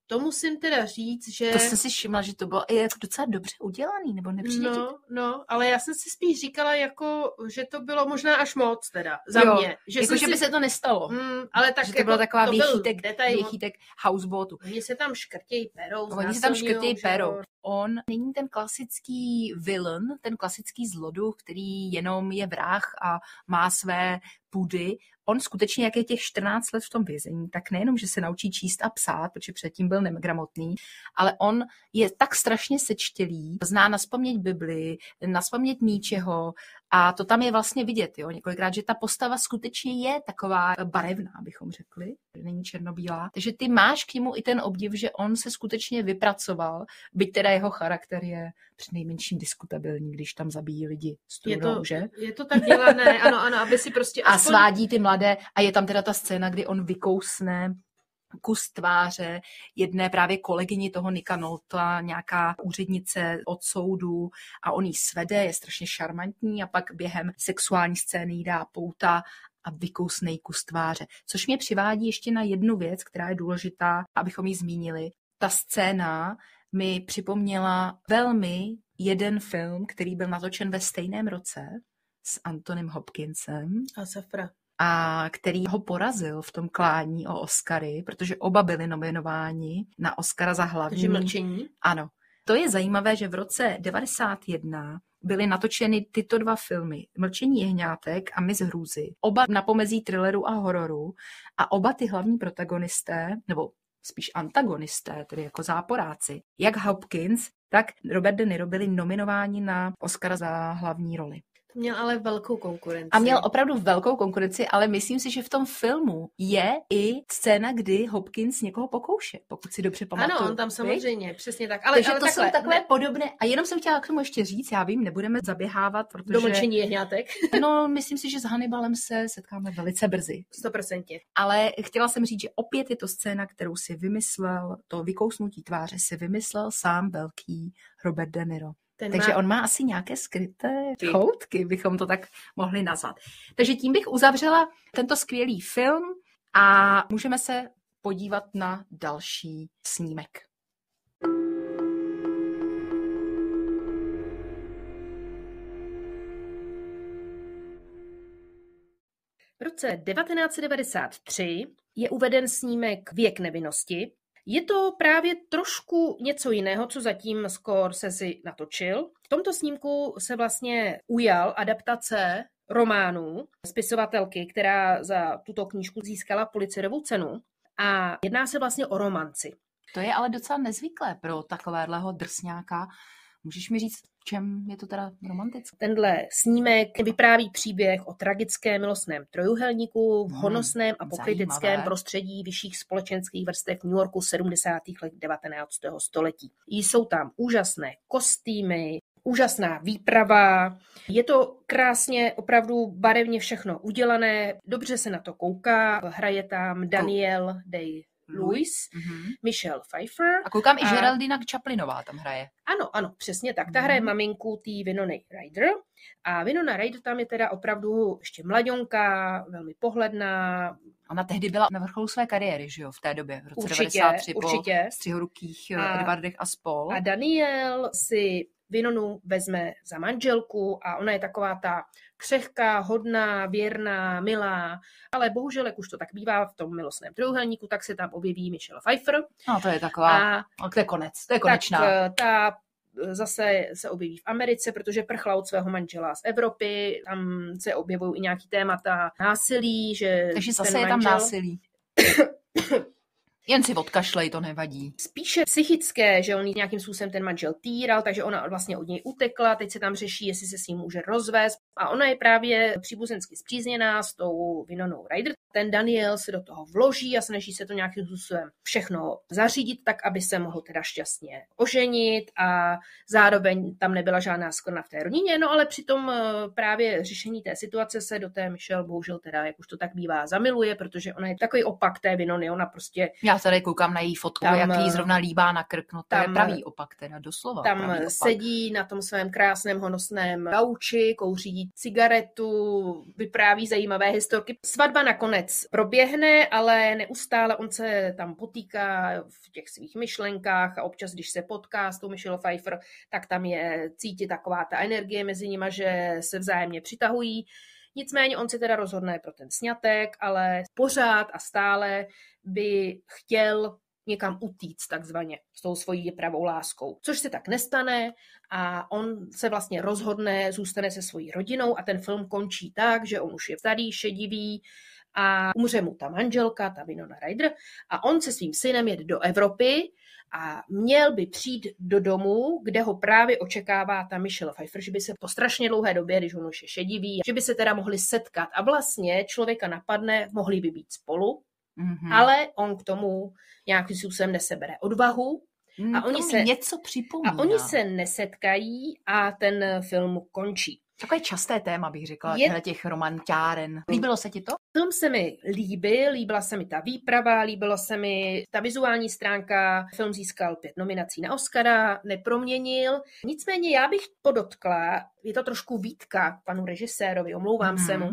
To musím teda říct, že... To jsem si všimla, že to bylo i jako docela dobře udělaný, nebo nepřijde No, no, ale já jsem si spíš říkala, jako, že to bylo možná až moc teda, za Jo, mě. Že jako, že si... by se to nestalo. Mm, ale tak že to jako, byla taková to detail. věchýtek houseboatu. Oni se tam škrtějí perou, Oni se tam škrtějí perou. On není ten klasický villain, ten klasický zloduch, který jenom je vrah a má své půdy. On skutečně, jak je těch 14 let v tom vězení, tak nejenom, že se naučí číst a psát, protože předtím byl negramotný, ale on je tak strašně sečtělý, zná naspaměť Bibli, naspaměť ničeho a to tam je vlastně vidět, jo, několikrát, že ta postava skutečně je taková barevná, bychom řekli, není černobílá. Takže ty máš k němu i ten obdiv, že on se skutečně vypracoval, byť teda jeho charakter je přinejmenším diskutabilní, když tam zabíjí lidi s Je to, že? je to tak dělané, ano, ano, aby si prostě A aspoň... svádí ty mladé a je tam teda ta scéna, kdy on vykousne kus tváře jedné právě kolegyni toho Nika Nolta, nějaká úřednice od soudu a on jí svede, je strašně šarmantní a pak během sexuální scény jí dá pouta a vykousne jí kus tváře. Což mě přivádí ještě na jednu věc, která je důležitá, abychom ji zmínili. Ta scéna mi připomněla velmi jeden film, který byl natočen ve stejném roce s Antonym Hopkinsem A Safra. A který ho porazil v tom klání o Oscary, protože oba byli nominováni na Oscara za hlavní. Takže mlčení. Ano. To je zajímavé, že v roce 91 byly natočeny tyto dva filmy. Mlčení jehňátek a Miss hrůzy. Oba na pomezí thrilleru a hororu. A oba ty hlavní protagonisté, nebo spíš antagonisté, tedy jako záporáci, jak Hopkins, tak Robert De Niro byli nominováni na Oscara za hlavní roli. Měl ale velkou konkurenci. A měl opravdu velkou konkurenci, ale myslím si, že v tom filmu je i scéna, kdy Hopkins někoho pokouše, pokud si dobře pamatuju. Ano, on tam samozřejmě, přesně tak. Ale, Takže ale to takhle, jsou takové ne, podobné. A jenom jsem chtěla k tomu ještě říct, já vím, nebudeme zaběhávat, protože... do mlčení jehňátek. No, myslím si, že s Hannibalem se setkáme velice brzy. 100%. Ale chtěla jsem říct, že opět je to scéna, kterou si vymyslel, to vykousnutí tváře si vymyslel sám velký Robert De Niro. Ten Takže má... on má asi nějaké skryté Ty. choutky, bychom to tak mohli nazvat. Takže tím bych uzavřela tento skvělý film a můžeme se podívat na další snímek. V roce 1993 je uveden snímek Věk nevinnosti. Je to právě trošku něco jiného, co zatím Scorsese natočil. V tomto snímku se vlastně ujal adaptace románu spisovatelky, která za tuto knížku získala Pulitzerovu cenu. A jedná se vlastně o romanci. To je ale docela nezvyklé pro takovéhleho drsňáka. Můžeš mi říct, v čem je to teda romantické? Tenhle snímek vypráví příběh o tragickém milostném trojuhelníku v Hmm, honosném a pokryteckém zajímavé. prostředí vyšších společenských vrstev New Yorku 70. let 19. století. Jsou tam úžasné kostýmy, úžasná výprava. Je to krásně, opravdu barevně všechno udělané, dobře se na to kouká. Hraje tam Daniel Day Lewis, Mhm. Michelle Pfeiffer. A koukám, i A- Geraldina Chaplinová tam hraje. Ano, ano, přesně tak. Ta hraje Mhm. maminku té Vinony Ryder. A Winona Ryder tam je teda opravdu ještě mladionka, velmi pohledná. Ona tehdy byla na vrcholu své kariéry, že jo, v té době, v roce Určitě, 93 určitě. po střihorukých A- a, Edwardech a spol. A Daniel si Vinonu vezme za manželku a ona je taková ta křehká, hodná, věrná, milá, ale bohužel, jak už to tak bývá v tom milostném trojuhelníku, tak se tam objeví Michelle Pfeiffer No to je taková, a a to je konec, to je konečná. Tak eh, ta eh, zase se objeví v Americe, protože prchla od svého manžela z Evropy, tam se objevují i nějaký témata násilí, že Takže zase je tam manžel- násilí. Jen si odkašlej, to nevadí. spíše psychické, že on nějakým způsobem ten manžel týral, takže ona vlastně od něj utekla, teď se tam řeší, jestli se s ním může rozvést. A ona je právě příbuzensky zpřízněná s tou Vinonou Ryder. Ten Daniel se do toho vloží a snaží se to nějakým způsobem všechno zařídit tak, aby se mohl teda šťastně oženit a zároveň tam nebyla žádná skorna v té rodině, no ale přitom eh, právě řešení té situace se do té Michelle bohužel teda, jak už to tak bývá, zamiluje, protože ona je takový opak té Vinony, ona prostě Já já tady koukám na její fotku, Tam, jak jí eh, zrovna líbá na krk, no to je tam, pravý opak teda, doslova. Tam sedí na tom svém krásném honosném gauči, kouří cigaretu, vypráví zajímavé historky. Svatba nakonec proběhne, ale neustále on se tam potýká v těch svých myšlenkách a občas, když se potká s tou Michelle Pfeiffer, tak tam je cítit taková ta energie mezi nima, že se vzájemně přitahují. Nicméně on si teda rozhodne pro ten sňatek, ale pořád a stále by chtěl někam utíct takzvaně s tou svojí pravou láskou. Což se tak nestane a on se vlastně rozhodne, zůstane se svojí rodinou a ten film končí tak, že on už je starý, šedivý a umře mu ta manželka, ta Winona Ryder a on se svým synem jede do Evropy a měl by přijít do domu, kde ho právě očekává ta Michelle Pfeiffer, že by se po strašně dlouhé době, když on už je šedivý, že by se teda mohli setkat a vlastně člověka napadne, mohli by být spolu, Mhm. ale on k tomu nějakým způsobem nesebere odvahu Mm, a oni se- něco připomíná. a oni se nesetkají a ten film končí. Takové časté téma, bych řekla, Je- těch romantáren. Líbilo se ti to? Film se mi líbil, líbila se mi ta výprava, líbila se mi ta vizuální stránka. Film získal pět nominací na Oscara, neproměnil. Nicméně já bych podotkla, je to trošku výtka k panu režisérovi, omlouvám Mhm. se mu,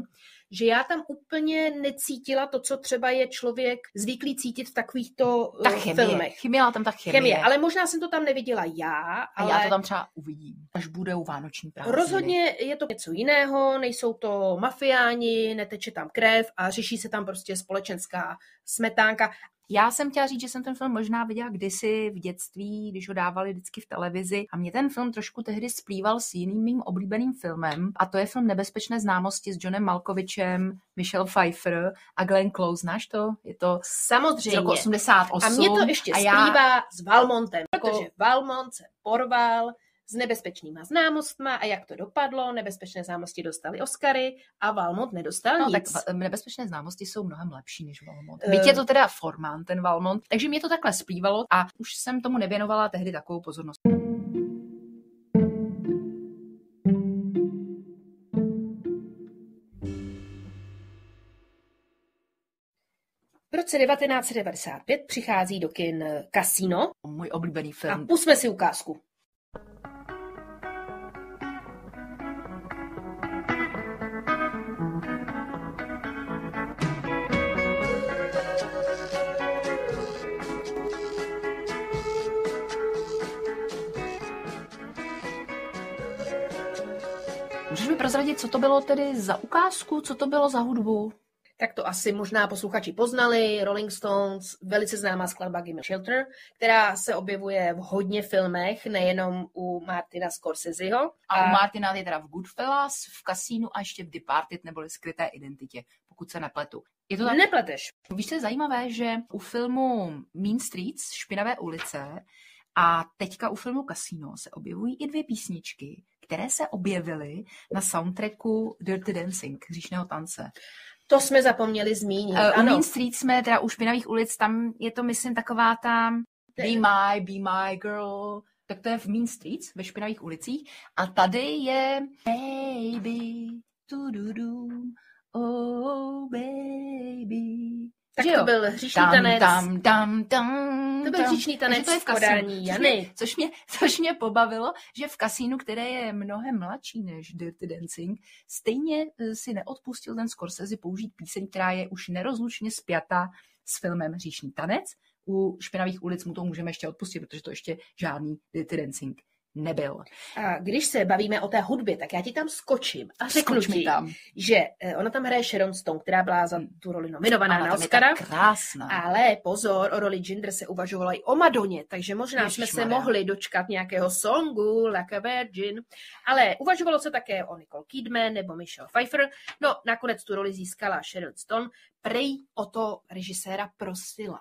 že já tam úplně necítila to, co třeba je člověk zvyklý cítit v takovýchto Ta eh, chemie. filmech. Chyběla tam ta chemie. Chemie, ale možná jsem to tam neviděla já, A ale já to tam třeba uvidím, až budou vánoční prázdniny. Rozhodně je to něco jiného, nejsou to mafiáni, neteče tam krev a řeší se tam prostě společenská smetánka. Já jsem chtěla říct, že jsem ten film možná viděla kdysi v dětství, když ho dávali vždycky v televizi a mě ten film trošku tehdy splýval s jiným mým oblíbeným filmem a to je film Nebezpečné známosti s Johnem Malkovičem, Michelle Pfeiffer a Glenn Close. Znáš to? Je to z Samozřejmě. roku 88. A mě to ještě a já- splývá s Valmontem, Jako- protože Valmont se porval s nebezpečnýma známostma a jak to dopadlo, nebezpečné známosti dostali Oscary a Valmont nedostal No, nic. tak nebezpečné známosti jsou mnohem lepší než Valmont. Eh. Byť je to teda formán, ten Valmont, takže mě to takhle splývalo a už jsem tomu nevěnovala tehdy takovou pozornost. V roce 1995 přichází do kin Casino Můj oblíbený a film. pusme si ukázku. Co to bylo tedy za ukázku, co to bylo za hudbu? tak to asi možná posluchači poznali. Rolling Stones, velice známá skladba Gimme Shelter, která se objevuje v hodně filmech, nejenom u Martina Scorseseho. A u Martina je teda v Goodfellas, v Casínu a ještě v Departed neboli skryté identitě, pokud se nepletu. Je to tak? Nepleteš. Víš, co je zajímavé, že u filmu Mean Streets, Špinavé ulice, a teďka u filmu Casino se objevují i dvě písničky, které se objevily na soundtracku Dirty Dancing, hříšného tance. To jsme zapomněli zmínit. Uh, u ano. Mean Street jsme, teda u Špinavých ulic, tam je to, myslím, taková ta Be my, be my girl, tak to je v Mean Streets, ve Špinavých ulicích. A tady je Baby, tu du du, oh baby. Tak Že to byl hříšný Tam, tanec. tam, tam, tam, To byl hříšný Takže tanec to je v podání. Jany. Což mě, což mě pobavilo, že v kasínu, které je mnohem mladší než Dirty Dancing, stejně eh, si neodpustil ten Scorsese použít píseň, která je už nerozlučně spjata s filmem Hříšný tanec. U Špinavých ulic mu to můžeme ještě odpustit, protože to ještě žádný Dirty Dancing nebyl. A když se bavíme o té hudbě, tak já ti tam skočím a řeknu Skoč ti, tam. že eh, ona tam hraje Sharon Stone, která byla za tu roli nominovaná Ano, na Oscara. krásná. Ale pozor, o roli Ginger se uvažovalo i o Madoně, takže možná jsme se Ježišmarja. mohli dočkat nějakého songu Like a Virgin, ale uvažovalo se také o Nicole Kidman nebo Michelle Pfeiffer. No, nakonec tu roli získala Sharon Stone. Prej o to režiséra prosila.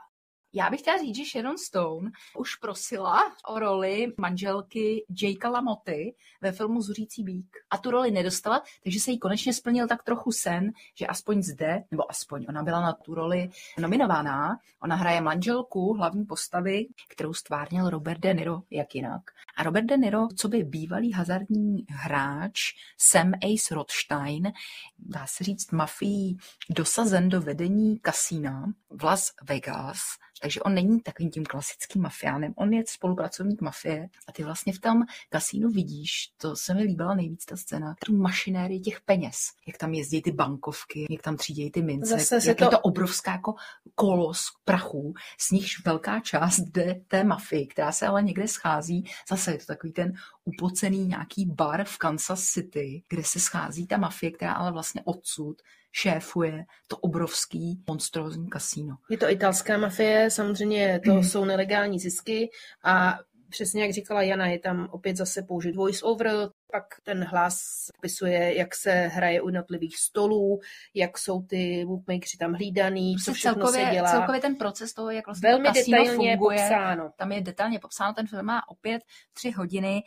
Já bych chtěla říct, že Sharon Stone už prosila o roli manželky Jakea LaMoty ve filmu Zuřící bík. A tu roli nedostala, takže se jí konečně splnil tak trochu sen, že aspoň zde, nebo aspoň ona byla na tu roli nominovaná. Ona hraje manželku hlavní postavy, kterou stvárnil Robert De Niro, jak jinak. A Robert De Niro, co by bývalý hazardní hráč Sam Ace Rothstein, dá se říct mafií, dosazen do vedení kasína v Las Vegas, Takže on není takovým tím klasickým mafiánem, on je spolupracovník mafie a ty vlastně v tom kasínu vidíš, to se mi líbila nejvíc ta scéna, tu mašinérii těch peněz, jak tam jezdí ty bankovky, jak tam třídějí ty mince, Zase jak se je to- to obrovská jako kolos prachů, z nichž velká část jde té mafii, která se ale někde schází. Zase je to takový ten upocený nějaký bar v Kansas City, kde se schází ta mafie, která ale vlastně odsud šéfuje to obrovský monstrózní kasíno. Je to italská mafie, samozřejmě to Mhm. jsou nelegální zisky a přesně jak říkala Jana, je tam opět zase použit voice over, pak ten hlas popisuje, jak se hraje u jednotlivých stolů, jak jsou ty bookmakeri tam hlídaný, co Prostě všechno se celkově, dělá. celkově ten proces toho, jak vlastně Velmi to detailně funguje, popsáno. tam je detailně popsáno, ten film má opět tři hodiny.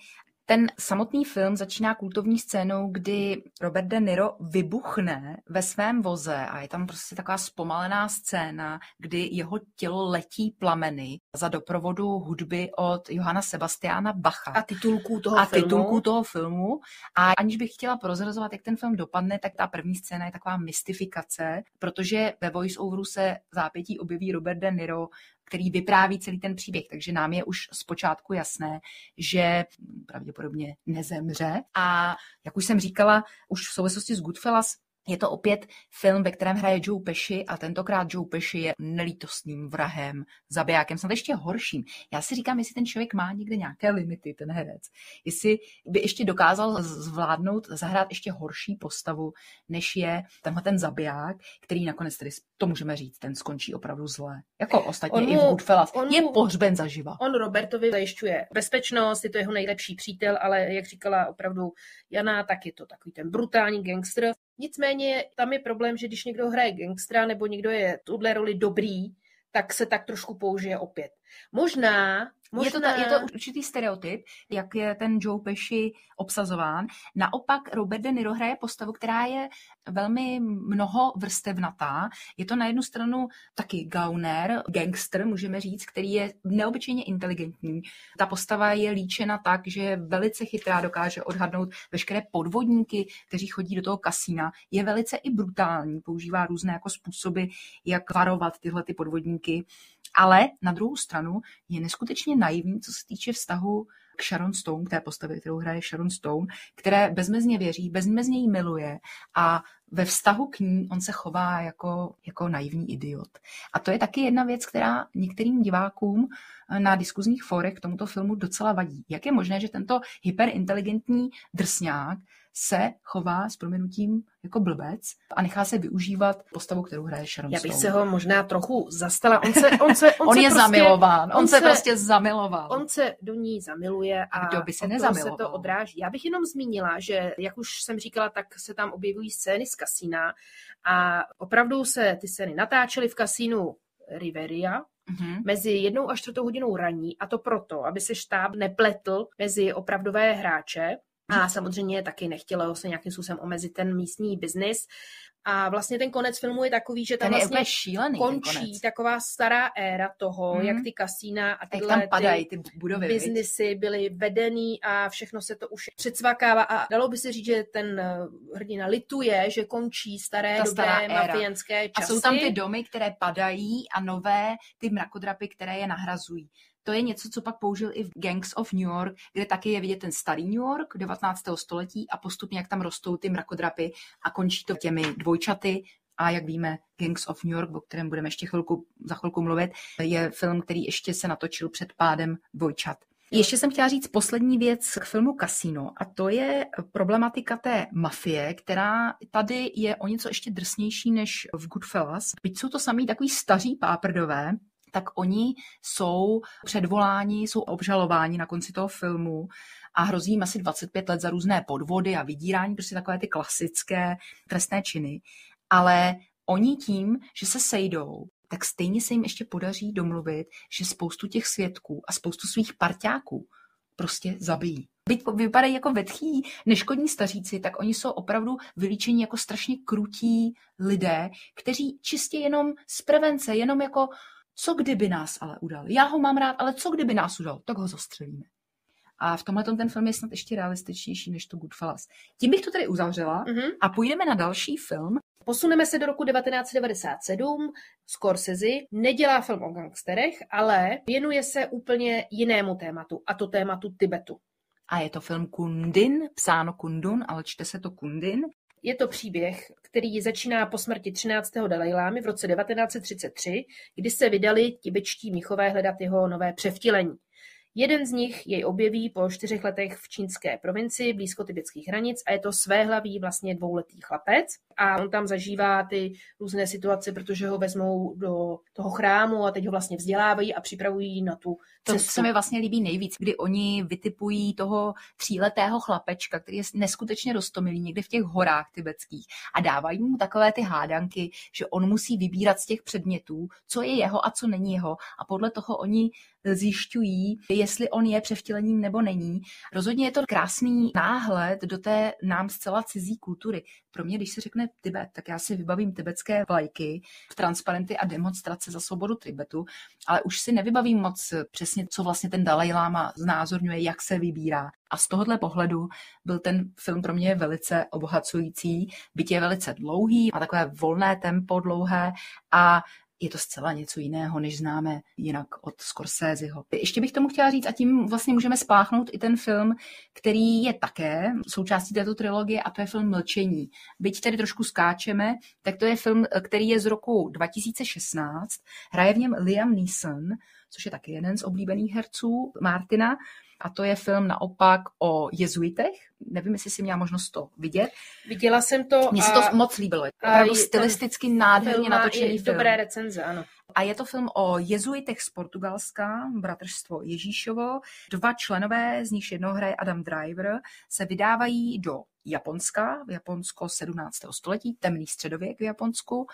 Ten samotný film začíná kultovní scénou, kdy Robert De Niro vybuchne ve svém voze a je tam prostě taková zpomalená scéna, kdy jeho tělo letí plameny za doprovodu hudby od Johana Sebastiana Bacha A titulků toho a filmu. titulků toho filmu. A aniž bych chtěla prozrazovat, jak ten film dopadne, tak ta první scéna je taková mystifikace, protože ve voice-overu se zápětí objeví Robert De Niro, který vypráví celý ten příběh, takže nám je už zpočátku jasné, že pravděpodobně nezemře. A jak už jsem říkala, už v souvislosti s Goodfellas, je to opět film, ve kterém hraje Joe Pesci a tentokrát Joe Pesci je nelítostným vrahem, zabijákem, snad ještě horším. Já si říkám, jestli ten člověk má někde nějaké limity, ten herec. Jestli by ještě dokázal zvládnout, zahrát ještě horší postavu, než je tenhle ten zabiják, který nakonec tedy, to můžeme říct, ten skončí opravdu zle. Jako ostatně On i v mu- Goodfellas. on Je mu- pohřben zaživa. On Robertovi zajišťuje bezpečnost, je to jeho nejlepší přítel, ale jak říkala opravdu Jana, tak je to takový ten brutální gangster. Nicméně tam je problém, že když někdo hraje gangstra nebo někdo je tuhle roli dobrý, tak se tak trošku použije opět. Možná, možná Je to, ta, je to určitý stereotyp, jak je ten Joe Pesci obsazován. Naopak Robert De Niro hraje postavu, která je velmi mnoho vrstevnatá. Je to na jednu stranu taky gauner, gangster, můžeme říct, který je neobyčejně inteligentní. Ta postava je líčena tak, že je velice chytrá, dokáže odhadnout veškeré podvodníky, kteří chodí do toho kasína. Je velice i brutální, používá různé jako způsoby, jak varovat tyhle ty podvodníky. Ale na druhou stranu je neskutečně naivní, co se týče vztahu k Sharon Stone, k té postavě, kterou hraje Sharon Stone, které bezmezně věří, bezmezně ji miluje a ve vztahu k ní on se chová jako, jako naivní idiot. A to je taky jedna věc, která některým divákům na diskuzních forech k tomuto filmu docela vadí. Jak je možné, že tento hyperinteligentní drsňák se chová s proměnutím jako blbec a nechá se využívat postavu, kterou hraje Sharon Já bych Stone. se ho možná trochu zastala. On se, on se, on On se je prostě, zamilován, on, on se, se- prostě zamiloval. On se do ní zamiluje a Kdo by se nezamiloval? se to odráží. Já bych jenom zmínila, že jak už jsem říkala, tak se tam objevují scény z kasína a opravdu se ty scény natáčely v kasínu Riveria, Mhm. mezi jednou a čtvrtou hodinou raní a to proto, aby se štáb nepletl mezi opravdové hráče a samozřejmě taky nechtělo se nějakým způsobem omezit ten místní biznis. A vlastně ten konec filmu je takový, že tam Ten vlastně šílený, končí taková stará éra toho, Mhm. jak ty kasína a tyhle tam padají ty budovy, viď? biznisy byly vedený a všechno se to už přecvakává a dalo by se říct, že ten eh, hrdina lituje, že končí staré Ta dobré stará mafiánské A časy. jsou tam ty domy, které padají a nové ty mrakodrapy, které je nahrazují. To je něco, co pak použil i v Gangs of New York, kde taky je vidět ten starý New York 19. století a postupně, jak tam rostou ty mrakodrapy a končí to těmi dvojčaty. A jak víme, Gangs of New York, o kterém budeme ještě chvilku, za chvilku mluvit, je film, který ještě se natočil před pádem dvojčat. Ještě jsem chtěla říct poslední věc k filmu Casino a to je problematika té mafie, která tady je o něco ještě drsnější než v Goodfellas. Byť jsou to samý takový staří páprdové, tak oni jsou předvoláni, jsou obžalováni na konci toho filmu a hrozí jim asi 25 let za různé podvody a vydírání, prostě takové ty klasické trestné činy. Ale oni tím, že se sejdou, tak stejně se jim ještě podaří domluvit, že spoustu těch svědků a spoustu svých parťáků prostě zabijí. Byť vypadají jako vetchý, neškodní staříci, tak oni jsou opravdu vylíčení jako strašně krutí lidé, kteří čistě jenom z prevence, jenom jako co kdyby nás ale udal. Já ho mám rád, ale co kdyby nás udal, tak ho zastřelíme. A v tomhle ten film je snad ještě realističtější než to Goodfellas. Tím bych to tady uzavřela Mhm. a půjdeme na další film, Posuneme se do roku 1997. Scorsese nedělá film o gangsterech, ale věnuje se úplně jinému tématu, a to tématu Tibetu. A je to film Kundin, psáno Kundun, ale čte se to Kundin. Je to příběh, který začíná po smrti 13. Dalajlámy v roce 1933, kdy se vydali tibetští mnichové hledat jeho nové převtělení. Jeden z nich jej objeví po čtyřech letech v čínské provincii blízko tibetských hranic a je to svéhlavý vlastně dvouletý chlapec a on tam zažívá ty různé situace, protože ho vezmou do toho chrámu a teď ho vlastně vzdělávají a připravují na tu To cestu. se mi vlastně líbí nejvíc, kdy oni vytipují toho tříletého chlapečka, který je neskutečně rostomilý někde v těch horách tibetských a dávají mu takové ty hádanky, že on musí vybírat z těch předmětů, co je jeho a co není jeho a podle toho oni zjišťují, jestli on je převtělením nebo není. Rozhodně je to krásný náhled do té nám zcela cizí kultury. Pro mě, když se řekne Tibet, tak já si vybavím tibetské vlajky, transparenty a demonstrace za svobodu Tibetu, ale už si nevybavím moc přesně, co vlastně ten Dalai Lama znázorňuje, jak se vybírá. A z tohohle pohledu byl ten film pro mě velice obohacující, byť je velice dlouhý, a takové volné tempo dlouhé a je to zcela něco jiného, než známe jinak od Scorseseho. Ještě bych tomu chtěla říct, a tím vlastně můžeme spáchnout i ten film, který je také součástí této trilogie, a to je film Mlčení. Byť tedy trošku skáčeme, tak to je film, který je z roku 2016. Hraje v něm Liam Neeson, což je taky jeden z oblíbených herců Martina. A to je film naopak o jezuitech. Nevím, jestli jsi měla možnost to vidět. Viděla jsem to Mně se a to moc líbilo. Je to opravdu stylisticky nádherně natočený film. dobré recenze, ano. A je to film o jezuitech z Portugalska, bratrstvo Ježíšovo. Dva členové, z nichž jednoho hraje Adam Driver, se vydávají do Japonska, v Japonsko 17. století, temný středověk v Japonsku,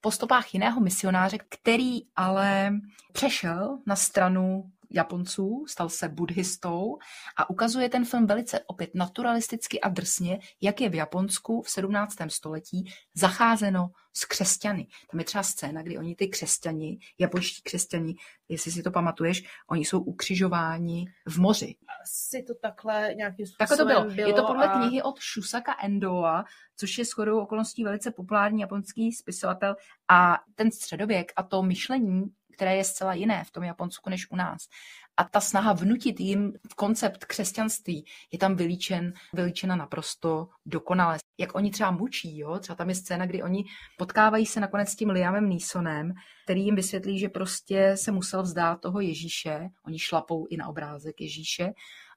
po stopách jiného misionáře, který ale přešel na stranu Japonců, stal se buddhistou a ukazuje ten film velice opět naturalisticky a drsně, jak je v Japonsku v 17. století zacházeno s křesťany. Tam je třeba scéna, kdy oni ty křesťani, japonští křesťani, jestli si to pamatuješ, oni jsou ukřižováni v moři. Asi to takhle nějakým Takhle to způsobem bylo. Je to podle a... knihy od Shusaka Endoa, což je shodou okolností velice populární japonský spisovatel. A ten středověk a to myšlení, které je zcela jiné v tom Japonsku než u nás. A ta snaha vnutit jim koncept křesťanství je tam vylíčen, vylíčena naprosto dokonale. Jak oni třeba mučí, jo? třeba tam je scéna, kdy oni potkávají se nakonec s tím Liamem Neesonem, který jim vysvětlí, že prostě se musel vzdát toho Ježíše. Oni šlapou i na obrázek Ježíše.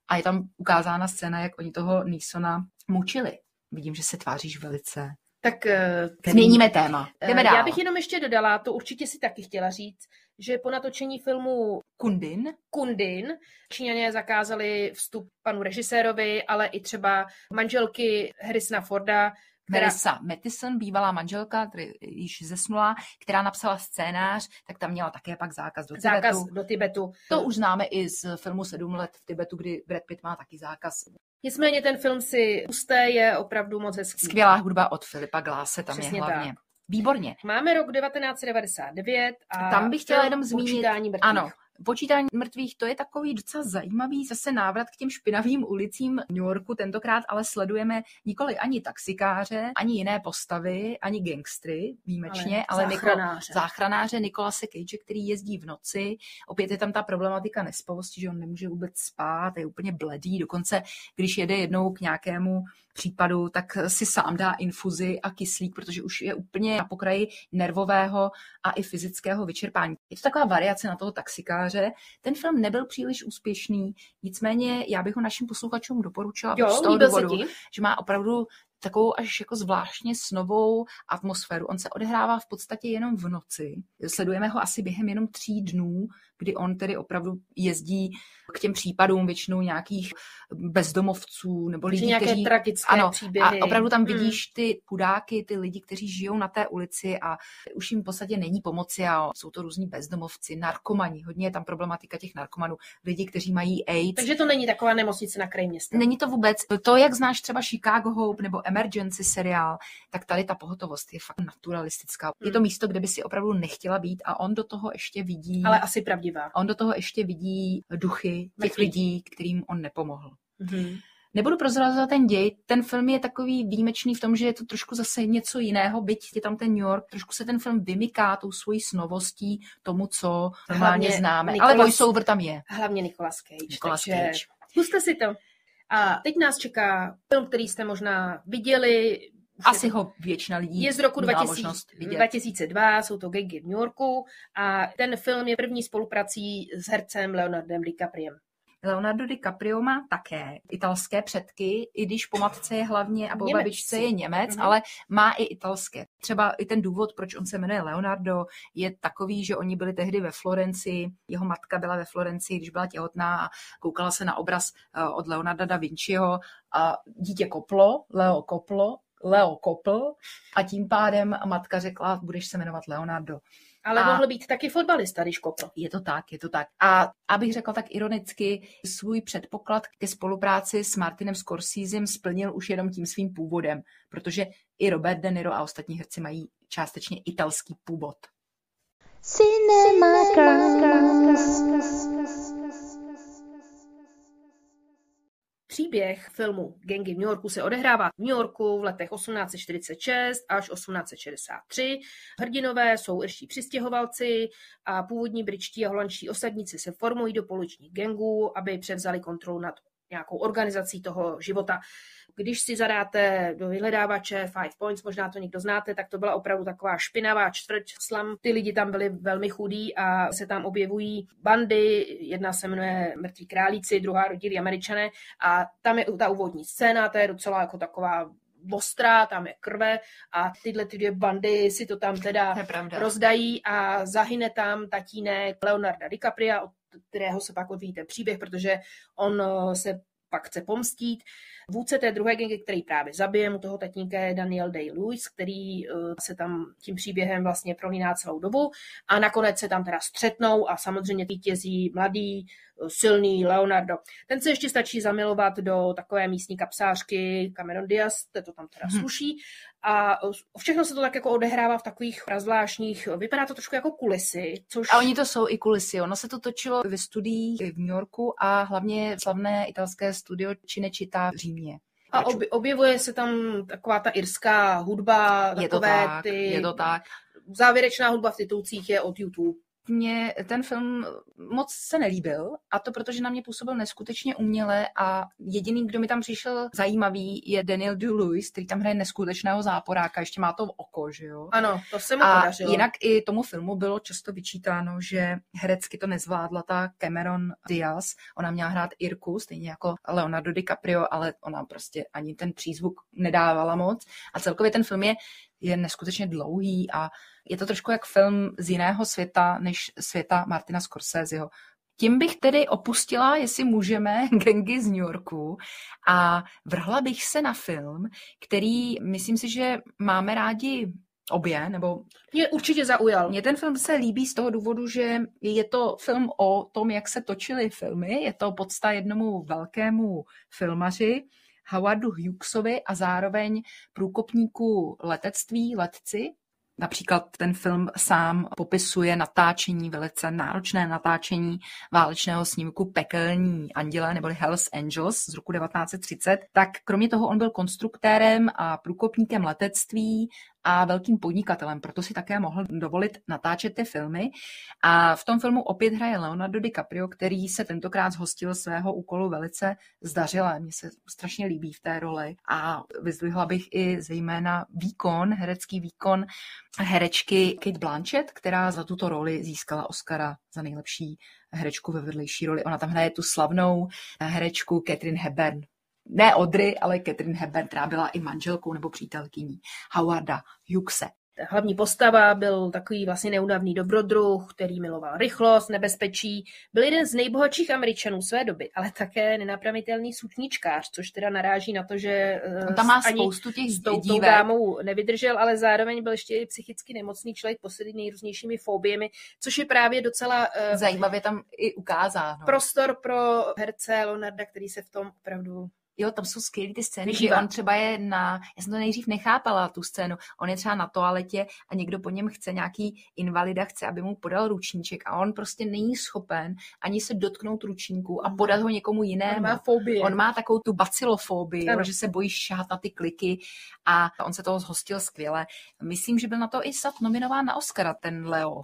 A je tam ukázána scéna, jak oni toho Neesona mučili. Vidím, že se tváříš velice. Tak eh, Změníme téma. eh, Jdeme dál. Já bych jenom ještě dodala, to určitě si taky chtěla říct, že po natočení filmu Kundin. Kundin Číňané zakázali vstup panu režisérovi, ale i třeba manželky Harrisona Forda, která Marissa Mattison, bývalá manželka, který již zesnula, která napsala scénář, tak tam měla také pak zákaz do zákaz Tibetu. do Tibetu. To už známe i z filmu Sedm let v Tibetu, kdy Brad Pitt má taky zákaz. Nicméně ten film si pusté je opravdu moc hezký. Skvělá hudba od Filipa Gláse tam Přesně je hlavně. tak. Výborně. Máme rok 1999 a Tam bych chtěla jenom zmínit, ano, počítání mrtvých, to je takový docela zajímavý zase návrat k těm špinavým ulicím New Yorku. Tentokrát ale sledujeme nikoli ani taxikáře, ani jiné postavy, ani gangstry výjimečně, ale, ale záchranáře. Niko, záchranáře Nikolase Cage, který jezdí v noci. Opět je tam ta problematika nespavosti, že on nemůže vůbec spát, je úplně bledý. Dokonce, když jede jednou k nějakému případu, tak si sám dá infuzi a kyslík, protože už je úplně na pokraji nervového a i fyzického vyčerpání. Je to taková variace na toho taxikáře. Ten film nebyl příliš úspěšný, nicméně já bych ho našim posluchačům doporučila Jo, z toho důvodu, že má opravdu takovou až jako zvláštně snovou atmosféru. On se odehrává v podstatě jenom v noci. Sledujeme ho asi během jenom tří dnů, kdy on tedy opravdu jezdí k těm případům většinou nějakých bezdomovců nebo lidí, nějaké kteří... tragické Ano, příběhy. a opravdu tam Hmm. vidíš ty chudáky, ty lidi, kteří žijou na té ulici a už jim v podstatě není pomoci a jsou to různí bezdomovci, narkomani, hodně je tam problematika těch narkomanů, lidi, kteří mají AIDS. Takže to není taková nemocnice na kraji města. Není to vůbec to, jak znáš třeba Chicago Hope nebo Emergency seriál, tak tady ta pohotovost je fakt naturalistická. Je to Hmm. místo, kde by si opravdu nechtěla být a on do toho ještě vidí, Ale asi pravdivá. on do toho ještě vidí duchy těch Mrtvých. lidí, kterým on nepomohl. Mhm. Nebudu prozrazovat ten děj, ten film je takový výjimečný v tom, že je to trošku zase něco jiného, byť je tam ten New York, trošku se ten film vymyká tou svojí snovostí tomu, co normálně Hlavně známe. Nicolas- Ale voiceover tam je. Hlavně Nicolas Cage. Nicolas takže Cage. Puste si to. A teď nás čeká film, který jste možná viděli. Asi ho většina lidí je z roku měla 2000, možnost vidět. 2002, jsou to Gangy v New Yorku a ten film je první spoluprací s hercem Leonardem DiCapriem. Leonardo DiCaprio má také italské předky, i když po matce je hlavně a po Němec. babičce je Němec, Mhm. ale má i italské. Třeba i ten důvod, proč on se jmenuje Leonardo, je takový, že oni byli tehdy ve Florencii, jeho matka byla ve Florencii, když byla těhotná a koukala se na obraz eh, od Leonarda da Vinciho a dítě koplo, Leo koplo, Leo kopl a tím pádem matka řekla, budeš se jmenovat Leonardo. Ale A- mohl být taky fotbalista, když kopl. Je to tak, je to tak. A abych řekla tak ironicky, svůj předpoklad ke spolupráci s Martinem Scorsesem splnil už jenom tím svým původem, protože i Robert De Niro a ostatní herci mají částečně italský původ. Cinema Girls. Příběh filmu Gangy v New Yorku se odehrává v New Yorku v letech 1846 až 1863. Hrdinové jsou irští přistěhovalci a původní britští a holandští osadníci se formují do poličních gangů, aby převzali kontrolu nad nějakou organizací toho života. Když si zadáte do vyhledávače Five Points, možná to někdo znáte, tak to byla opravdu taková špinavá čtvrť slam. Ty lidi tam byli velmi chudí a se tam objevují bandy, jedna se jmenuje Mrtví králíci, druhá rodilí američané a tam je ta úvodní scéna, to je docela jako taková ostrá, tam je krve a tyhle ty dvě bandy si to tam teda To rozdají a zahyne tam tatínek Leonarda DiCapria, od kterého se pak odvíjí ten příběh, protože on eh, se pak chce pomstít. Vůdce té druhé gengy, který právě zabije mu toho tatínka je Daniel Day-Lewis, který eh, se tam tím příběhem vlastně prolíná celou dobu a nakonec se tam teda střetnou a samozřejmě vítězí mladý, eh, silný Leonardo. Ten se ještě stačí zamilovat do takové místní kapsářky Cameron Diaz, to to tam teda Mhm. sluší a všechno se to tak jako odehrává v takových zvláštních, vypadá to trošku jako kulisy, což... A oni to jsou i kulisy. Ono se to točilo ve studiích v New Yorku a hlavně slavné italské studio Cinecittà v Římě. A ob, objevuje se tam taková ta irská hudba, Je to takové tak, ty... je to tak. Závěrečná hudba v titulcích je od YouTube. Mně ten film moc se nelíbil a to protože na mě působil neskutečně uměle a jediný, kdo mi tam přišel zajímavý, je Daniel Day-Lewis, který tam hraje neskutečného záporáka, ještě má to oko, že jo? Ano, to se mu A podařilo. jinak i tomu filmu bylo často vyčítáno, že herecky to nezvládla ta Cameron Diaz. Ona měla hrát Irku, stejně jako Leonardo DiCaprio, ale ona prostě ani ten přízvuk nedávala moc. A celkově ten film je, je neskutečně dlouhý a je to trošku jak film z jiného světa, než světa Martina Scorseseho. Tím bych tedy opustila, jestli můžeme, Gengy z New Yorku a vrhla bych se na film, který myslím si, že máme rádi obě, nebo Mě určitě zaujal. mně ten film se líbí z toho důvodu, že je to film o tom, jak se točily filmy. Je to podsta jednomu velkému filmaři, Howardu Hughesovi a zároveň průkopníku letectví, letci. Například ten film sám popisuje natáčení, velice náročné natáčení válečného snímku Pekelní anděle neboli Hells Angels z roku 1930. Tak kromě toho on byl konstruktérem a průkopníkem letectví a velkým podnikatelem, proto si také mohl dovolit natáčet ty filmy. A v tom filmu opět hraje Leonardo DiCaprio, který se tentokrát zhostil svého úkolu velice zdařile. Mně se strašně líbí v té roli a vyzdvihla bych i zejména výkon, herecký výkon herečky Kate Blanchett, která za tuto roli získala Oscara za nejlepší herečku ve vedlejší roli. Ona tam hraje tu slavnou herečku Catherine Hepburn. Ne Audrey, ale Catherine Hepburn, která byla i manželkou nebo přítelkyní Howarda Hughese. Hlavní postava byl takový vlastně neudavný dobrodruh, který miloval rychlost, nebezpečí. Byl jeden z nejbohatších Američanů své doby, ale také nenapravitelný sutničkář, což teda naráží na to, že eh, On tam má ani spoustu těch s tou, tou dámou nevydržel, ale zároveň byl ještě i psychicky nemocný člověk posedlý nejrůznějšími fobiemi, což je právě docela eh, Zajímavě tam i ukázáno. prostor pro herce Leonarda, který se v tom opravdu Jo, tam jsou skvělé ty scény, že on třeba je na, já jsem to nejdřív nechápala, tu scénu, on je třeba na toaletě a někdo po něm chce, nějaký invalida chce, aby mu podal ručníček a on prostě není schopen ani se dotknout ručníku a podat ho někomu jinému. On má fobii. On má takovou tu bacilofobii, Ano. že se bojí šáhat na ty kliky a on se toho zhostil skvěle. Myslím, že byl na to i snad nominován na Oscara, ten Leo.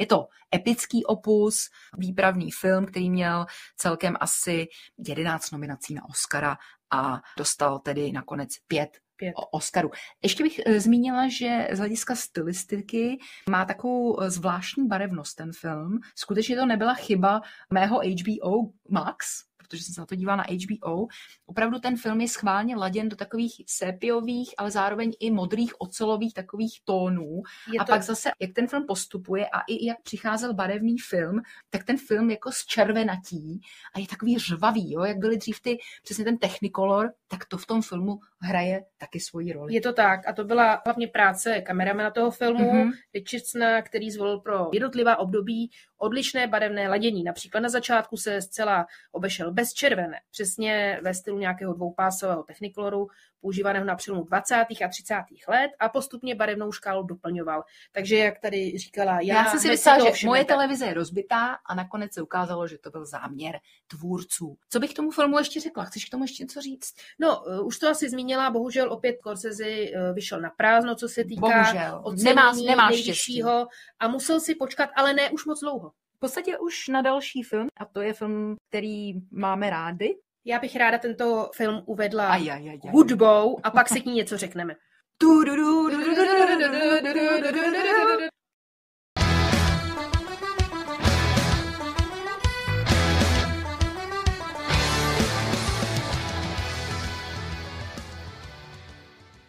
Je to epický opus, výpravný film, který měl celkem asi 11 nominací na Oscara a dostal tedy nakonec pět Pět. o- Oscarů. Ještě bych eh, zmínila, že z hlediska stylistiky má takovou eh, zvláštní barevnost ten film. Skutečně to nebyla chyba mého HBO Max, protože jsem se na to dívala na HBO. Opravdu ten film je schválně laděn do takových sépiových, ale zároveň i modrých ocelových takových tónů. Je a to- pak zase, jak ten film postupuje a i jak přicházel barevný film, tak ten film jako z červenatí a je takový řvavý, jo? jak byly dřív ty, přesně ten Technicolor, tak to v tom filmu hraje taky svoji roli. Je to tak a to byla hlavně práce kameramana toho filmu, Mhm. mm-hmm. Richardsona, který zvolil pro jednotlivá období odlišné barevné ladění. Například na začátku se zcela obešel bez červené, přesně ve stylu nějakého dvoupásového technikoloru, používaného na přelomu 20. a 30. let a postupně barevnou škálu doplňoval. Takže jak tady říkala Já, já jsem si myslela, že moje televize je rozbitá a nakonec se ukázalo, že to byl záměr tvůrců. Co bych k tomu filmu ještě řekla? Chceš k tomu ještě něco říct? No, uh, už to asi zmínila, bohužel opět Scorsese uh, vyšel na prázdno, co se týká Bohužel. Nemá, nemá nejvyššího a musel si počkat, ale ne už moc dlouho. V podstatě už na další film, a to je film, který máme rády. Já bych ráda tento film uvedla Aj, aj, aj, aj. hudbou a pak se k ní něco řekneme.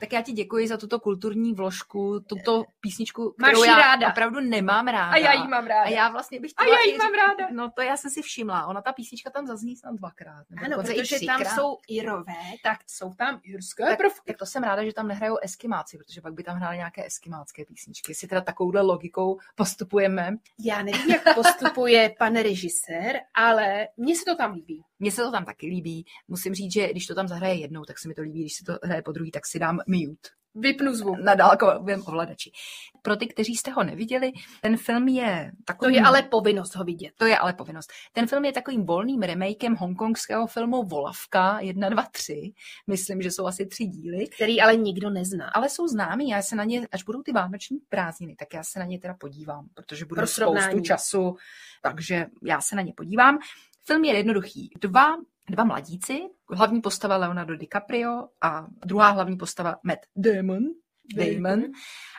Tak já ti děkuji za tuto kulturní vložku, tuto písničku, Máš kterou ji já ráda. opravdu nemám ráda. A já ji mám ráda. A já vlastně bych A chtěla já ji i mám ráda. No to já jsem si všimla. Ona ta písnička tam zazní snad dvakrát. nebo Ano, protože tam jsou Irové, tak jsou tam irské tak, prvky. tak to jsem ráda, že tam nehrajou eskimáci, protože pak by tam hrály nějaké eskimácké písničky. Jestli teda takovouhle logikou postupujeme. Já nevím, jak postupuje pan režisér, ale mně se to tam líbí. Mně se to tam taky líbí. Musím říct, že když to tam zahraje jednou, tak se mi to líbí. Když se to hraje po druhý, tak si dám mute. Vypnu zvuk. na dálkovém ovladači. Pro ty, kteří jste ho neviděli, ten film je To takový... je ale povinnost ho vidět. To je ale povinnost. Ten film je takovým volným remakem hongkongského filmu Volavka 1, 2, 3. Myslím, že jsou asi tři díly. Který ale nikdo nezná. Ale jsou známí, já se na ně, až budou ty vánoční prázdniny, tak já se na ně teda podívám, protože budu Pro spoustu času, takže já se na ně podívám. Film je jednoduchý. Dva, dva mladíci, hlavní postava Leonardo DiCaprio a druhá hlavní postava Matt Damon, Damon.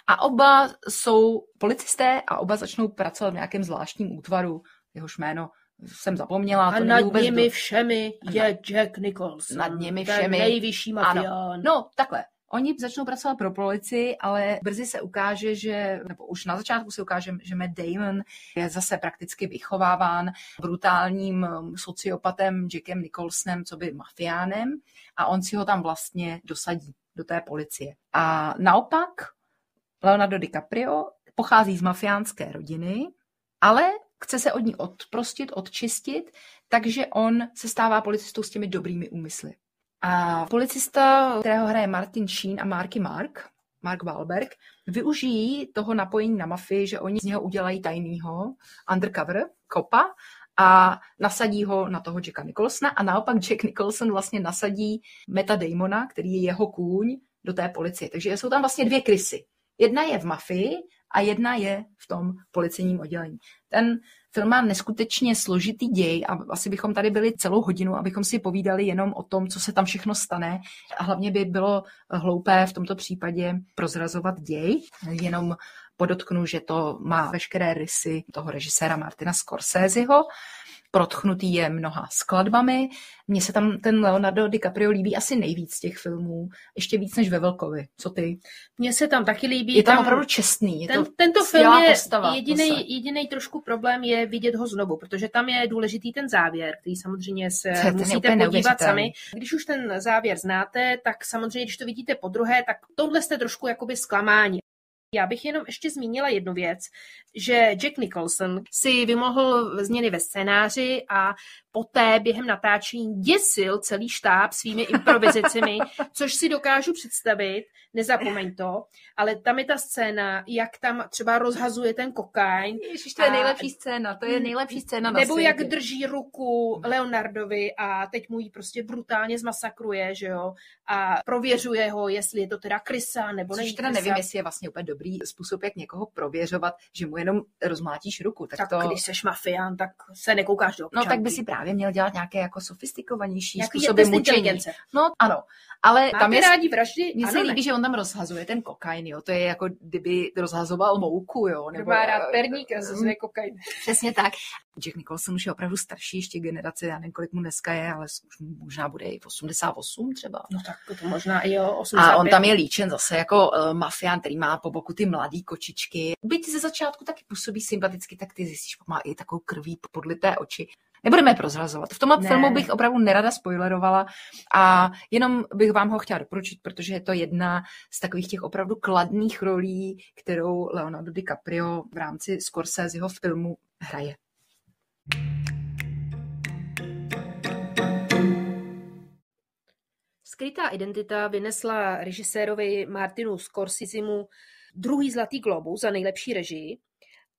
A oba jsou policisté a oba začnou pracovat v nějakém zvláštním útvaru, jehož jméno jsem zapomněla. A to nad vůbec nimi do- všemi je Jack Nicholson. Nad nimi všemi. nejvyšší mafián. Ano. No, takhle. Oni začnou pracovat pro policii, ale brzy se ukáže, že, nebo už na začátku se ukáže, že Matt Damon je zase prakticky vychováván brutálním um, sociopatem Jackem Nicholsonem, co by mafiánem, a on si ho tam vlastně dosadí do té policie. A naopak Leonardo DiCaprio pochází z mafiánské rodiny, ale chce se od ní odprostit, odčistit, takže on se stává policistou s těmi dobrými úmysly. A policista, kterého hraje Martin Sheen a Marky Mark, Mark Wahlberg, využijí toho napojení na mafii, že oni z něho udělají tajnýho undercover kopa a nasadí ho na toho Jacka Nicholsona a naopak Jack Nicholson vlastně nasadí Meta Damona, který je jeho kůň, do té policie. Takže jsou tam vlastně dvě krysy. Jedna je v mafii a jedna je v tom policejním oddělení. Ten film má neskutečně složitý děj a asi bychom tady byli celou hodinu, abychom si povídali jenom o tom, co se tam všechno stane. A hlavně by bylo hloupé v tomto případě prozrazovat děj, jenom podotknu, že to má veškeré rysy toho režiséra Martina Scorseseho. Protchnutý je mnoha skladbami. Mně se tam ten Leonardo DiCaprio líbí asi nejvíc z těch filmů, ještě víc než ve Velkovi. Co ty? Mně se tam taky líbí. Je tam opravdu čestný. Je ten, to tento film je jediný, trošku problém je vidět ho znovu, protože tam je důležitý ten závěr, který samozřejmě se ten musíte podívat neuvěřitelný. sami. Když už ten závěr znáte, tak samozřejmě, když to vidíte po druhé, tak tohle jste trošku jakoby zklamání. Já bych jenom ještě zmínila jednu věc, že Jack Nicholson si vymohl změny ve scénáři a poté během natáčení děsil celý štáb svými improvizacemi, což si dokážu představit, nezapomeň to, ale tam je ta scéna, jak tam třeba rozhazuje ten kokain. Ježiš, to je nejlepší scéna, to je nejlepší scéna na Nebo světě. jak drží ruku Leonardovi a teď mu ji prostě brutálně zmasakruje, že jo, a prověřuje ho, jestli je to teda krysa nebo Což není teda krysa. nevím, jestli je vlastně úplně dobrý způsob, jak někoho prověřovat, že mu jenom rozmlátíš ruku. Tak, Tak to... když seš mafián, tak se nekoukáš do No občanky. tak by si právě měl dělat nějaké jako sofistikovanější Nějaký způsoby mučení. No ano, ale Máte tam je... rádi vraždy? Mně se líbí, ne. že on tam rozhazuje ten kokain, jo. To je jako kdyby rozhazoval mouku, jo. Kdo má rád perník a zase kokain. Přesně tak. Jack Nicholson už je opravdu starší ještě generace, já nevím, kolik mu dneska je, ale už možná bude i 88 třeba. No tak to možná i jo, 85. A on tam je líčen zase jako uh, mafián, který má po boku ty mladý kočičky. Byť ze začátku taky působí sympaticky, tak ty zjistíš, že má i takovou krví podlité oči. Nebudeme prozrazovat. V tomhle ne. filmu bych opravdu nerada spoilerovala a jenom bych vám ho chtěla doporučit, protože je to jedna z takových těch opravdu kladných rolí, kterou Leonardo DiCaprio v rámci Scorseseho filmu hraje. Skrytá identita vynesla režisérovi Martinu Scorsesemu druhý Zlatý globus za nejlepší režii,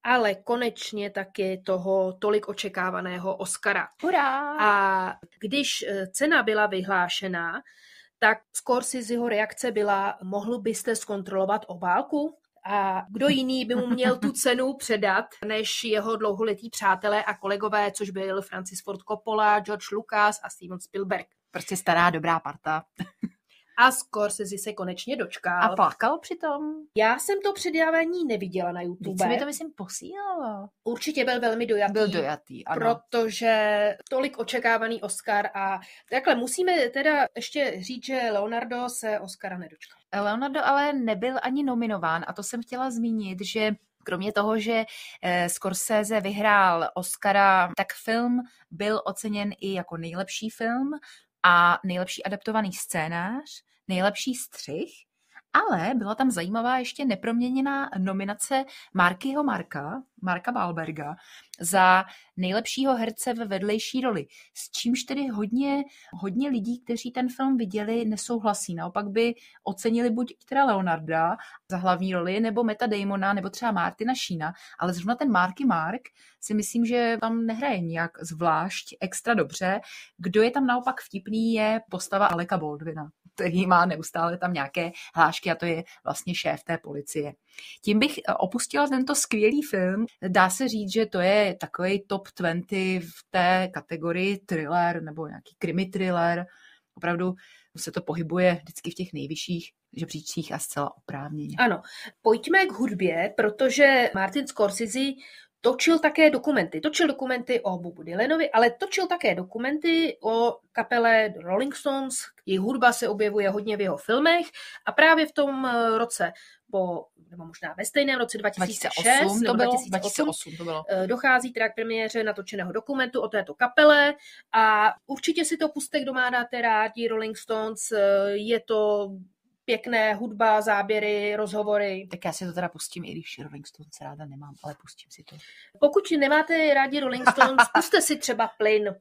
ale konečně taky toho tolik očekávaného Oscara. Hurá! A když eh, cena byla vyhlášena, tak Scorseseho reakce byla, mohl byste zkontrolovat obálku? A kdo jiný by mu měl tu cenu předat, než jeho dlouholetí přátelé a kolegové, což byl Francis Ford Coppola, George Lucas a Steven Spielberg. Prostě stará dobrá parta. A Scorsese se konečně dočkal. A plakal přitom? Já jsem to předávání neviděla na YouTube. se mi to myslím posílalo. Určitě byl velmi dojatý. Byl dojatý, ano. Protože tolik očekávaný Oscar a takhle musíme teda ještě říct, že Leonardo se Oscara nedočkal. Leonardo ale nebyl ani nominován a to jsem chtěla zmínit, že kromě toho, že eh, Scorsese vyhrál Oscara, tak film byl oceněn i jako nejlepší film a nejlepší adaptovaný scénář, nejlepší střih, ale byla tam zajímavá ještě neproměněná nominace Markyho Marka, Marka Balberga, za nejlepšího herce ve vedlejší roli. S čímž tedy hodně, hodně lidí, kteří ten film viděli, nesouhlasí. Naopak by ocenili buď teda Leonarda za hlavní roli, nebo Meta Damona, nebo třeba Martina Sheena, ale zrovna ten Marky Mark si myslím, že tam nehraje nijak zvlášť extra dobře. Kdo je tam naopak vtipný, je postava Aleka Baldwina který má neustále tam nějaké hlášky a to je vlastně šéf té policie. Tím bych eh, opustila tento skvělý film. Dá se říct, že to je takový top 20 v té kategorii thriller nebo nějaký krimi thriller. Opravdu se to pohybuje vždycky v těch nejvyšších žebříčcích a zcela oprávněně. Ano, pojďme k hudbě, protože Martin Scorsese točil také dokumenty. Točil dokumenty o Bobu Dylanovi, ale točil také dokumenty o kapele Rolling Stones. Jejich hudba se objevuje hodně v jeho filmech a právě v tom eh, roce po, nebo možná ve stejném roce 2006 2008 to nebo bylo, 2008, 2008 to bylo. dochází teda k premiéře natočeného dokumentu o této kapele a určitě si to puste, kdo má dáte rádi Rolling Stones, eh, je to pěkné hudba, záběry, rozhovory. Tak já si to teda pustím, i když Rolling Stones ráda nemám, ale pustím si to. Pokud nemáte rádi Rolling Stones, puste si třeba plyn.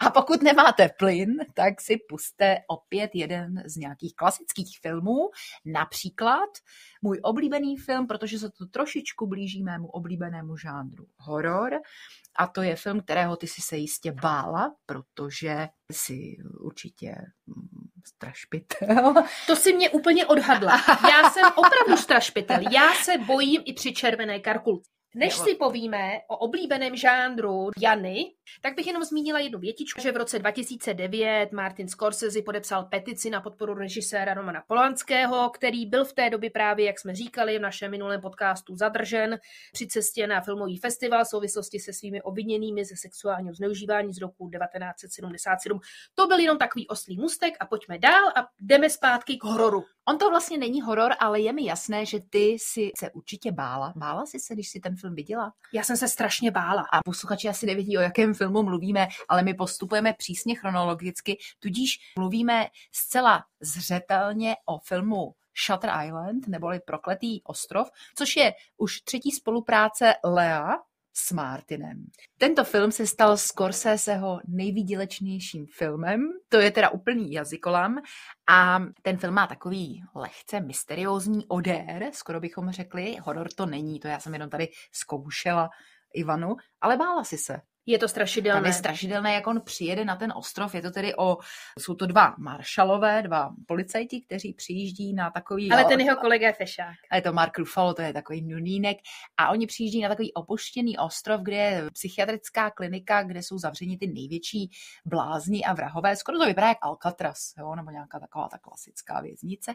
A pokud nemáte plyn, tak si puste opět jeden z nějakých klasických filmů, například můj oblíbený film, protože se to trošičku blíží mému oblíbenému žánru horor, a to je film, kterého ty si se jistě bála, protože jsi určitě mm, strašpitel. To si mě úplně odhadla. Já jsem opravdu strašpitel. Já se bojím i při červené karkulce. Než si povíme o oblíbeném žánru Jany, tak bych jenom zmínila jednu větičku, že v roce 2009 Martin Scorsese podepsal petici na podporu režiséra Romana Polanského, který byl v té době právě, jak jsme říkali v našem minulém podcastu, zadržen při cestě na filmový festival v souvislosti se svými obviněnými ze sexuálního zneužívání z roku 1977. To byl jenom takový oslý mustek a pojďme dál a jdeme zpátky k hororu. On to vlastně není horor, ale je mi jasné, že ty si se určitě bála. Bála jsi se, když si ten film viděla? Já jsem se strašně bála. A posluchači asi nevědí, o jakém filmu mluvíme, ale my postupujeme přísně chronologicky, tudíž mluvíme zcela zřetelně o filmu Shutter Island, neboli Prokletý ostrov, což je už třetí spolupráce Lea s Martinem. Tento film se stal Scorseseho nejvýdělečnějším filmem, to je teda úplný jazykolam a ten film má takový lehce mysteriózní odér, skoro bychom řekli, horor to není, to já jsem jenom tady zkoušela Ivanu, ale bála si se. Je to strašidelné. Tam je strašidelné, jak on přijede na ten ostrov. Je to tedy o, jsou to dva maršalové, dva policajti, kteří přijíždí na takový... Ale ten jeho kolega je fešák. A je to Mark Ruffalo, to je takový nunínek. A oni přijíždí na takový opuštěný ostrov, kde je psychiatrická klinika, kde jsou zavřeni ty největší blázni a vrahové. Skoro to vypadá jak Alcatraz, jo? nebo nějaká taková ta klasická věznice.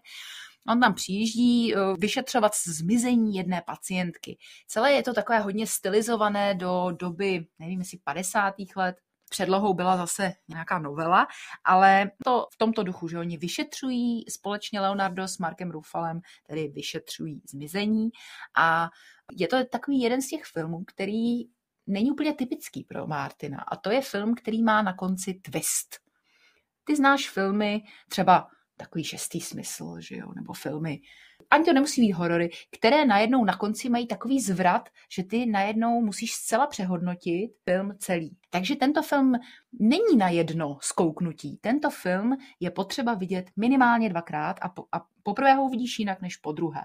On tam přijíždí eh, vyšetřovat zmizení jedné pacientky. Celé je to takové hodně stylizované do doby, nevím, jestli 50. let, předlohou byla zase nějaká novela, ale to v tomto duchu, že oni vyšetřují společně Leonardo s Markem Ruffalem, tedy vyšetřují zmizení a je to takový jeden z těch filmů, který není úplně typický pro Martina a to je film, který má na konci twist. Ty znáš filmy třeba takový šestý smysl, že jo, nebo filmy. Ani to nemusí být horory, které najednou na konci mají takový zvrat, že ty najednou musíš zcela přehodnotit film celý. Takže tento film není na jedno zkouknutí. Tento film je potřeba vidět minimálně dvakrát a, po, a poprvé ho uvidíš jinak než po druhé.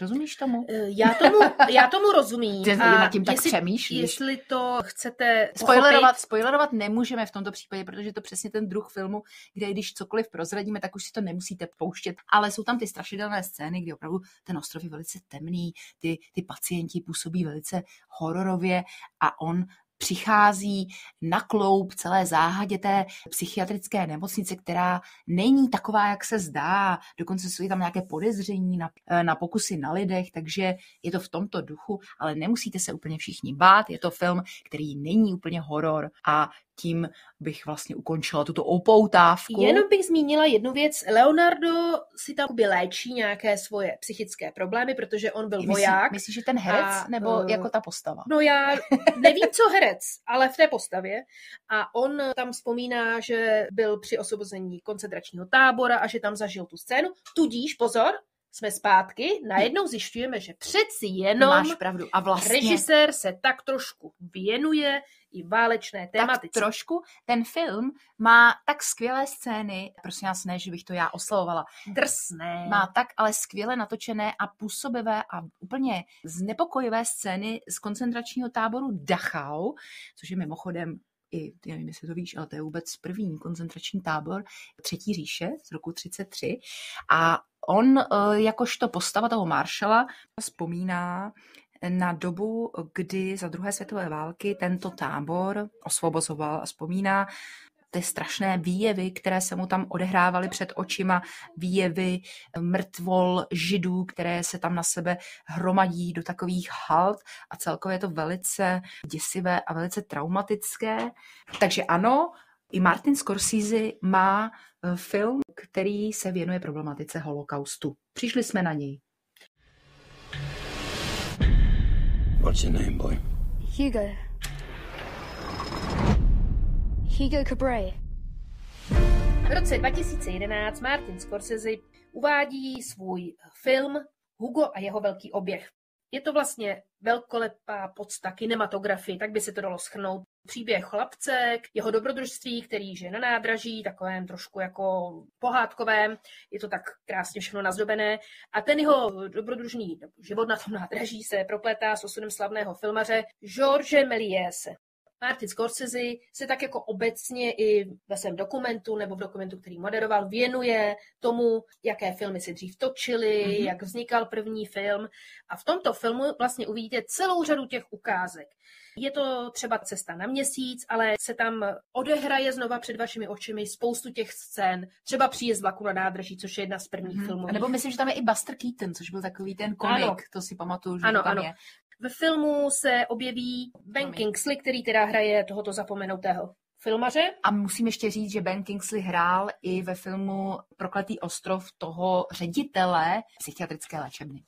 Rozumíš tomu? Eh, já tomu, já tomu rozumím. Ty nad tím tak jestli, přemýšlíš. Jestli to chcete spoilerovat, spoilerovat nemůžeme v tomto případě, protože je to přesně ten druh filmu, kde když cokoliv prozradíme, tak už si to nemusíte pouštět. Ale jsou tam ty strašidelné scény, kdy opravdu ten ostrov je velice temný, ty, ty pacienti působí velice hororově a on přichází na kloup celé záhadě té psychiatrické nemocnice, která není taková, jak se zdá. Dokonce jsou tam nějaké podezření na, eh, na pokusy na lidech, takže je to v tomto duchu, ale nemusíte se úplně všichni bát. Je to film, který není úplně horor a tím bych vlastně ukončila tuto opoutávku. Jenom bych zmínila jednu věc. Leonardo si tam by léčí nějaké svoje psychické problémy, protože on byl Myslí, voják. Myslíš, že ten herec a, nebo uh, jako ta postava? No já nevím, co herec, ale v té postavě. A on tam vzpomíná, že byl při osvobození koncentračního tábora a že tam zažil tu scénu. Tudíž, pozor, jsme zpátky, najednou zjišťujeme, že přeci jenom Máš pravdu. A vlastně... režisér se tak trošku věnuje i válečné tématice. Tak trošku. Ten film má tak skvělé scény, prosím vás ne, že bych to já oslavovala. Drsné. Má tak ale skvěle natočené a působivé a úplně znepokojivé scény z koncentračního táboru Dachau, což je mimochodem i, nevím, jestli to víš, ale to je vůbec první koncentrační tábor Třetí říše z roku 33. A on eh, jakožto postava toho maršala vzpomíná na dobu, kdy za druhé světové války tento tábor osvobozoval a vzpomíná ty strašné výjevy, které se mu tam odehrávaly před očima, výjevy mrtvol židů, které se tam na sebe hromadí do takových halt a celkově je to velice děsivé a velice traumatické. Takže ano, i Martin Scorsese má eh, film, který se věnuje problematice holokaustu. Přišli jsme na něj. What's your name, boy? Hugo. Hugo Cabret. V roce 2011 Martin Scorsese uvádí svůj film Hugo a jeho velký oběh. Je to vlastně velkolepá podsta kinematografii, tak by se to dalo schrnout. Příběh chlapce, jeho dobrodružství, který žije na nádraží, takovém trošku jako pohádkovém, je to tak krásně všechno nazdobené. A ten jeho dobrodružný život na tom nádraží se propletá s osudem slavného filmaře George Mélièse. Martin Scorsese se tak jako obecně i ve svém dokumentu nebo v dokumentu, který moderoval, věnuje tomu, jaké filmy se dřív točily, mm-hmm. jak vznikal první film. A v tomto filmu vlastně uvidíte celou řadu těch ukázek. Je to třeba cesta na měsíc, ale se tam odehraje znova před vašimi očimi spoustu těch scén. Třeba příjezd vlaku na nádrží, což je jedna z prvních mm-hmm. filmů. A nebo myslím, že tam je i Buster Keaton, což byl takový ten komik, ano. to si pamatuju, že ano, tam ano. je. Ve filmu se objeví Ben Kingsley, který teda hraje tohoto zapomenutého filmaře. A musím ještě říct, že Ben Kingsley hrál i ve filmu Prokletý ostrov toho ředitele psychiatrické léčebny.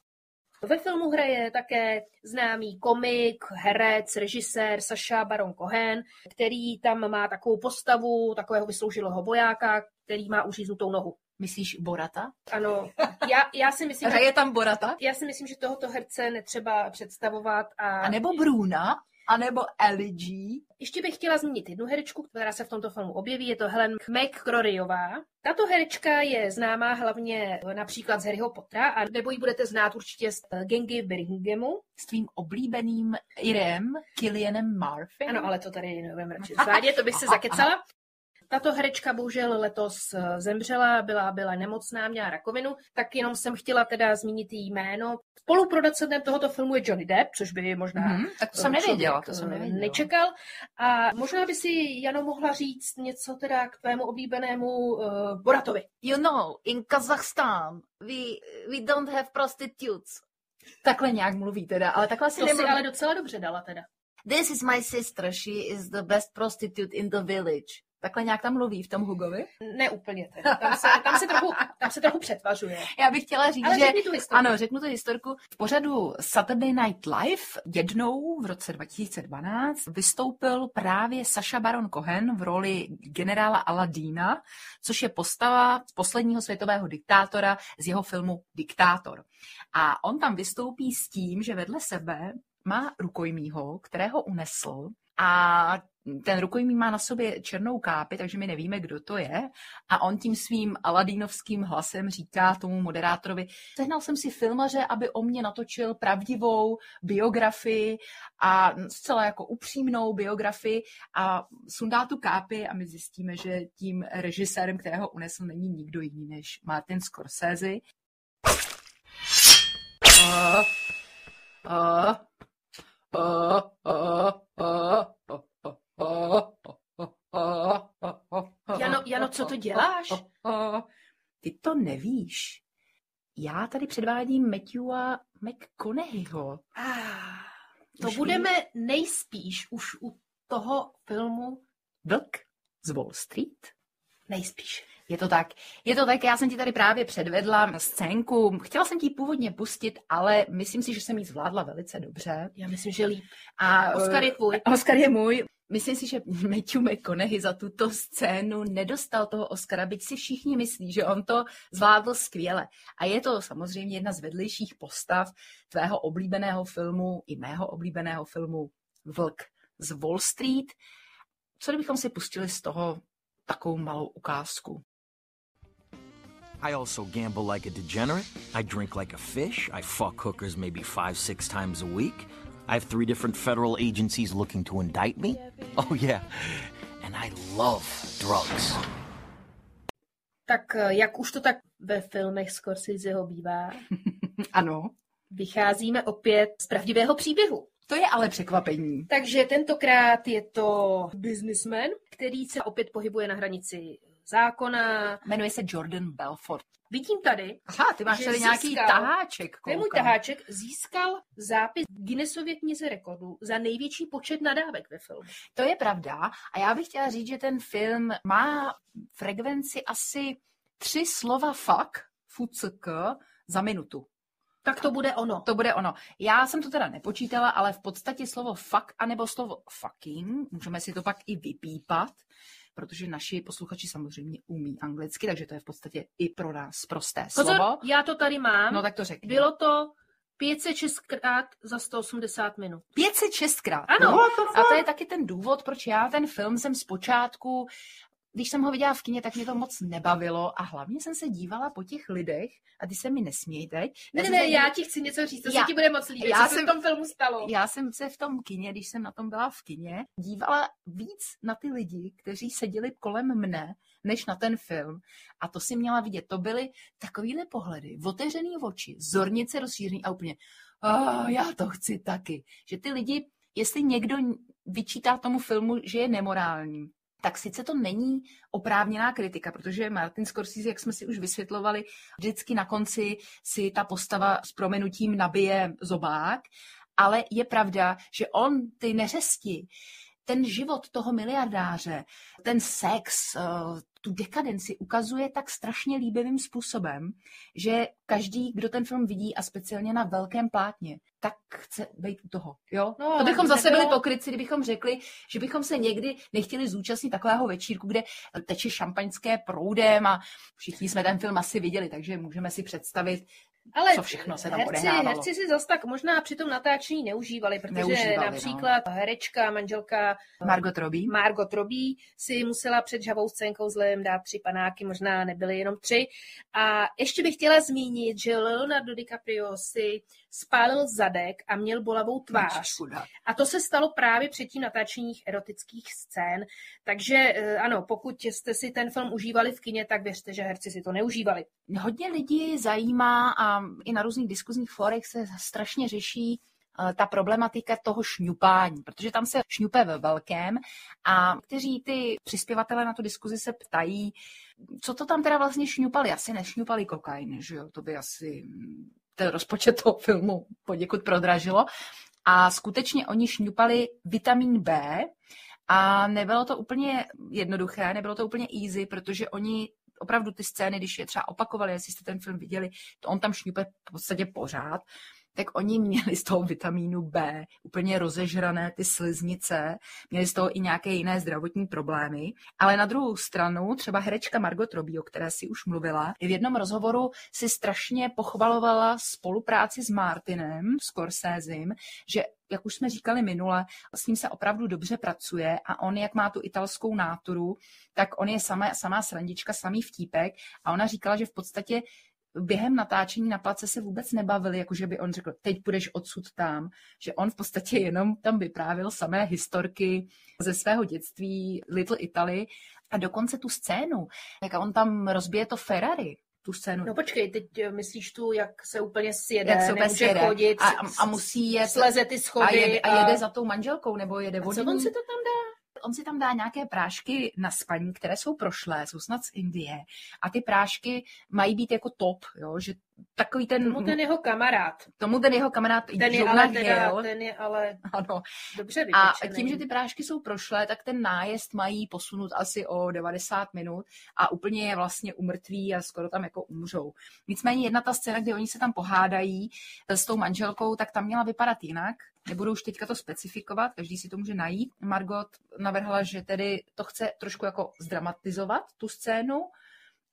Ve filmu hraje také známý komik, herec, režisér Saša Baron Cohen, který tam má takovou postavu takového vysloužilého vojáka, který má uříznutou nohu. Myslíš Borata? Ano, já, já si myslím, že, Hraje tam Borata? já si myslím, že tohoto herce netřeba představovat a, A nebo Bruna? A nebo Ellie G? Ještě bych chtěla zmínit jednu herečku, která se v tomto filmu objeví, je to Helen McCroryová. Tato herečka je známá hlavně například z Harryho Pottera, a nebo ji budete znát určitě z Gengy Birminghamu. S tvým oblíbeným Irem, Killianem Murphy? Ano, ale to tady nevím radši zvádět, to bych se zakecala. Tato herečka bohužel letos eh, zemřela, byla, byla nemocná, měla rakovinu, tak jenom jsem chtěla teda zmínit její jméno. Spoluproducentem tohoto filmu je Johnny Depp, což by možná Mhm, tak to jsem eh, nevěděla, to jsem eh, nevěděla. nečekal. A možná by si Jano mohla říct něco teda k tvému oblíbenému uh, Boratovi. You know, in Kazakhstan we, we don't have prostitutes. Takhle nějak mluví teda, ale takhle si To si nemluví. ale docela dobře dala teda. This is my sister, she is the best prostitute in the village. Takhle nějak tam mluví v tom Hugovi. Ne úplně teda. Tam se, tam se, trochu, tam se trochu přetvařuje. Já bych chtěla říct, Ale že tu historii. ano, řeknu tu historku. V pořadu Saturday Night Live jednou v roce 2012 vystoupil právě Saša Baron Cohen v roli generála Aladína, což je postava z posledního světového diktátora z jeho filmu Diktátor. A on tam vystoupí s tím, že vedle sebe má rukojmího, kterého unesl a ten rukojmí má na sobě černou kápi, takže my nevíme, kdo to je. A on tím svým aladínovským hlasem říká tomu moderátorovi, sehnal jsem si filmaře, aby o mě natočil pravdivou biografii a zcela jako upřímnou biografii a sundá tu kápi a my zjistíme, že tím režisérem, kterého unesl, není nikdo jiný než Martin Scorsese. A, a, Jano, Jano, co to děláš? Ty to nevíš. Já tady předvádím Matthewa McConaugheyho. Ah, to Už budeme nejspíš už u toho filmu Vlk z Wall Street. nejspíš. Je to tak. Je to tak, já jsem ti tady právě předvedla scénku. Chtěla jsem ti původně pustit, ale myslím si, že jsem ji zvládla velice dobře. Já myslím, že líp. A Oscar je tvůj. eh, Oscar je můj. Myslím si, že Matthew McConaughey za tuto scénu nedostal toho Oscara, byť si všichni myslí, že on to zvládl skvěle. A je to samozřejmě jedna z vedlejších postav tvého oblíbeného filmu i mého oblíbeného filmu Vlk z Wall Street. Co kdybychom si pustili z toho takovou malou ukázku? I also gamble like a degenerate. I drink like a fish. I fuck hookers maybe five, six times a week. I have three different federal agencies looking to indict me. Oh, yeah. And I love drugs. Tak eh, jak už to tak ve filmech Scorseseho bývá, Ano, vycházíme opět z pravdivého příběhu. to je ale překvapení. Takže tentokrát je to businessman, který se opět pohybuje na hranici zákona. Jmenuje se Jordan Belfort. Vidím tady, Aha, ty máš tady nějaký získal- taháček. to je můj taháček, získal zápis Guinnessově knize rekordů za největší počet nadávek ve filmu. To je pravda. A já bych chtěla říct, že ten film má frekvenci asi tři slova fuck, fuck, za minutu. Tak to bude ono. To bude ono. Já jsem to teda nepočítala, ale v podstatě slovo fuck anebo slovo fucking, můžeme si to pak i vypípat, protože naši posluchači samozřejmě umí anglicky, takže to je v podstatě i pro nás prosté Pozor, slovo. já to tady mám. No tak to řekni. Bylo to 506 krát za 180 minut. 506 krát. Ano. A to je taky ten důvod, proč já ten film jsem zpočátku, když jsem ho viděla v kině, tak mě to moc nebavilo a hlavně jsem se dívala po těch lidech a ty se mi nesměj teď. Ne, ne, se já ti chci něco říct, to Já- se ti bude moc líbit, já co se jsem- v tom filmu stalo. Já jsem se v tom kině, když jsem na tom byla v kině, dívala víc na ty lidi, kteří seděli kolem mne, než na ten film. A to si měla vidět. To byly takovýhle pohledy, otevřený oči, zornice rozšíření a úplně, oh, já to chci taky. Že ty lidi, jestli někdo vyčítá tomu filmu, že je nemorální, tak sice to není oprávněná kritika, protože Martin Scorsese, jak jsme si už vysvětlovali, vždycky na konci si ta postava s promenutím nabije zobák, ale je pravda, že on ty neřesti, ten život toho miliardáře, ten sex, eh, tu dekadenci ukazuje tak strašně líbivým způsobem, že každý, kdo ten film vidí a speciálně na velkém plátně, tak chce být u toho. Jo? No, to bychom zase byli pokryci, kdybychom řekli, že bychom se někdy nechtěli zúčastnit takového večírku, kde teče šampaňské proudem a všichni jsme ten film asi viděli, takže můžeme si představit, Ale co všechno se tam herci, odehrávalo. herci si zas tak možná při tom natáčení neužívali, protože Neužívali, no. například herečka, manželka Margot Robbie. Margot Robbie si musela před žavou scénkou s Leem dát tři panáky, možná nebyly jenom tři. A ještě bych chtěla zmínit, že Leonardo DiCaprio si spálil zadek a měl bolavou tvář. Chudák. A to se stalo právě před tím natáčeních erotických scén. Takže eh, ano, pokud jste si ten film užívali v kině, tak věřte, že herci si to neužívali. Hodně lidí zajímá a i na různých diskuzních forech se strašně řeší eh, ta problematika toho šňupání, protože tam se šňupe ve velkém a kteří ty přispěvatele na tu diskuzi se ptají, co to tam teda vlastně šňupali. Asi nešňupali kokain, že jo, to by asi ten rozpočet toho filmu poděkud prodražilo. A skutečně oni šňupali vitamin B a nebylo to úplně jednoduché, nebylo to úplně easy, protože oni opravdu ty scény, když je třeba opakovali, jestli jste ten film viděli, to on tam šňupe v podstatě pořád, tak oni měli z toho vitamínu B úplně rozežrané ty sliznice, měli z toho i nějaké jiné zdravotní problémy. Ale na druhou stranu, třeba herečka Margot Robbie, o které si už mluvila, v jednom rozhovoru si strašně pochvalovala spolupráci s Martinem Scorsesem, že jak už jsme říkali minule, s ním se opravdu dobře pracuje a on, jak má tu italskou náturu, tak on je sama, samá srandička, samý vtípek a ona říkala, že v podstatě během natáčení na place se vůbec nebavili, jakože by on řekl, teď půjdeš odsud tam, že on v podstatě jenom tam vyprávěl samé historky ze svého dětství Little Italy a dokonce tu scénu, jak on tam rozbije to Ferrari, tu scénu. No počkej, teď eh, myslíš tu, jak se úplně sjede, jak se úplně nemůže sjede. chodit, a, a musí jet sleze ty a schody. jede, a jede za tou manželkou, nebo jede a co vodní. on si to tam dá? On si tam dá nějaké prášky na spaní, které jsou prošlé, jsou snad z Indie. A ty prášky mají být jako top, jo? že takový ten... Tomu ten jeho kamarád. tomu ten jeho kamarád Ten je, ale teda, ten je ale ano. dobře A vypečený. tím, že ty prášky jsou prošlé, tak ten nájezd mají posunout asi o 90 minut a úplně je vlastně umrtví a skoro tam jako umřou. Nicméně jedna ta scéna, kdy oni se tam pohádají s tou manželkou, tak tam měla vypadat jinak. Nebudu už teďka to specifikovat, každý si to může najít. Margot navrhla, že tedy to chce trošku jako zdramatizovat, tu scénu,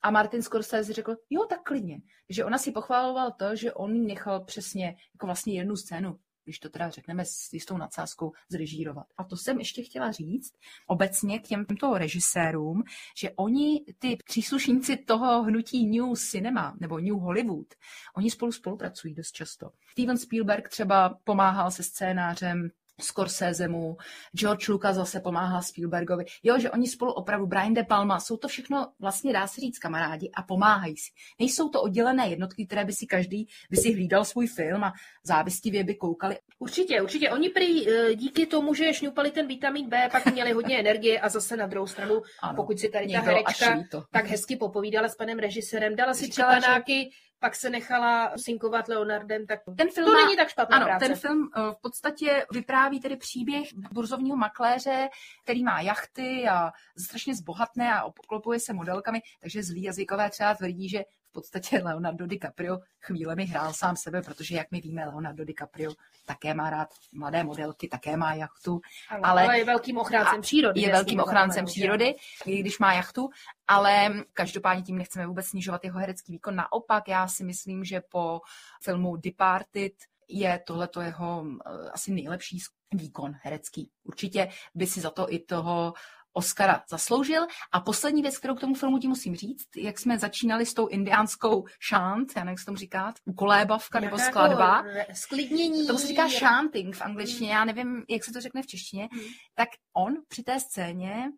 a Martin Scorsese řekl, jo, tak klidně. Takže ona si pochváloval to, že on nechal přesně jako vlastně jednu scénu, když to teda řekneme s jistou nadsázkou, zrežírovat. A to jsem ještě chtěla říct obecně k těmto režisérům, že oni, ty příslušníci toho hnutí New Cinema nebo New Hollywood, oni spolu spolupracují dost často. Steven Spielberg třeba pomáhal se scénářem Scorsesemu, George Lucas zase pomáhá Spielbergovi. Jo, že oni spolu opravdu, Brian De Palma, jsou to všechno vlastně dá se říct kamarádi a pomáhají si. Nejsou to oddělené jednotky, které by si každý by si hlídal svůj film a závistivě by koukali. Určitě, určitě. Oni prý eh, díky tomu, že šňupali ten vitamin B, pak měli hodně energie a zase na druhou stranu, Ano, pokud si tady ta herečka tak hezky popovídala s panem režisérem, dala si že- panáky, pak se nechala synkovat Leonardem, tak Ten film to má- není tak špatná Ano, práce. ten film eh, v podstatě vypráví tedy příběh burzovního makléře, který má jachty a strašně zbohatné a obklopuje se modelkami, takže zlí jazykové třeba tvrdí, že v podstatě Leonardo DiCaprio chvílemi hrál sám sebe, protože jak my víme, Leonardo DiCaprio také má rád mladé modelky, také má jachtu. ale, ale- ale je velkým ochráncem přírody. Je velkým ochráncem přírody, i když má jachtu, ale každopádně tím nechceme vůbec snižovat jeho herecký výkon. Naopak, já si myslím, že po filmu Departed je tohleto jeho eh, asi nejlepší výkon herecký. Určitě by si za to i toho Oscara zasloužil. A poslední věc, kterou k tomu filmu ti musím říct, jak jsme začínali s tou indiánskou šant, já nevím, jak se tomu říká, kolébavka nebo skladba, sklidnění. tomu se říká shanting v angličtině, já nevím, jak se to řekne v češtině, Mm. tak on při té scéně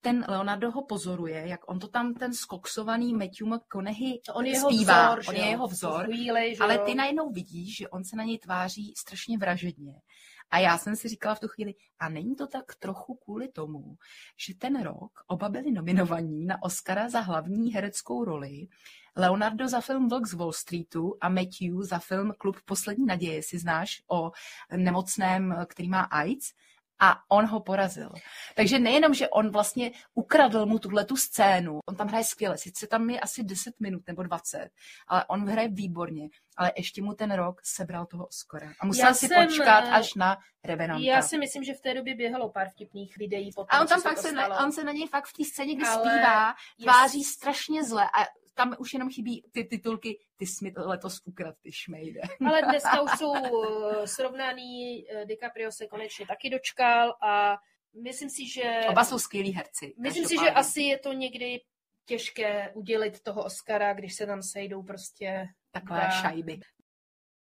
ten Leonardo ho pozoruje, jak on to tam, ten skoksovaný Matthew McConaughey On je jeho zpívá. vzor, on je jeho vzor, chvíli, ale ty najednou vidíš, že on se na něj tváří strašně vražedně. A já jsem si říkala v tu chvíli, a není to tak trochu kvůli tomu, že ten rok oba byli nominovaní na Oscara za hlavní hereckou roli, Leonardo za film Vlk z Wall Streetu a Matthew za film Klub poslední naděje, si znáš o nemocném, který má AIDS. A on ho porazil. Takže nejenom, že on vlastně ukradl mu tuhle tu scénu, on tam hraje skvěle, sice tam je asi 10 minut nebo 20, ale on hraje výborně, ale ještě mu ten rok sebral toho Oscara. A musel Já si jsem, počkat eh, až na Revenanta. Já si myslím, že v té době běhalo pár vtipných videí. Potom, A on tam se fakt se, na, on se na něj fakt v té scéně, kdy Ale zpívá, jest- tváří strašně zle a tam už jenom chybí ty titulky ty jsi mi to letos ukrad, ty šmejde. Ale dneska už jsou eh, srovnaný, eh, DiCaprio se konečně taky dočkal a myslím si, že... Oba jsou skvělí herci. Myslím si, že asi je to někdy těžké udělit toho Oscara, když se tam sejdou prostě Takové dva- šajby.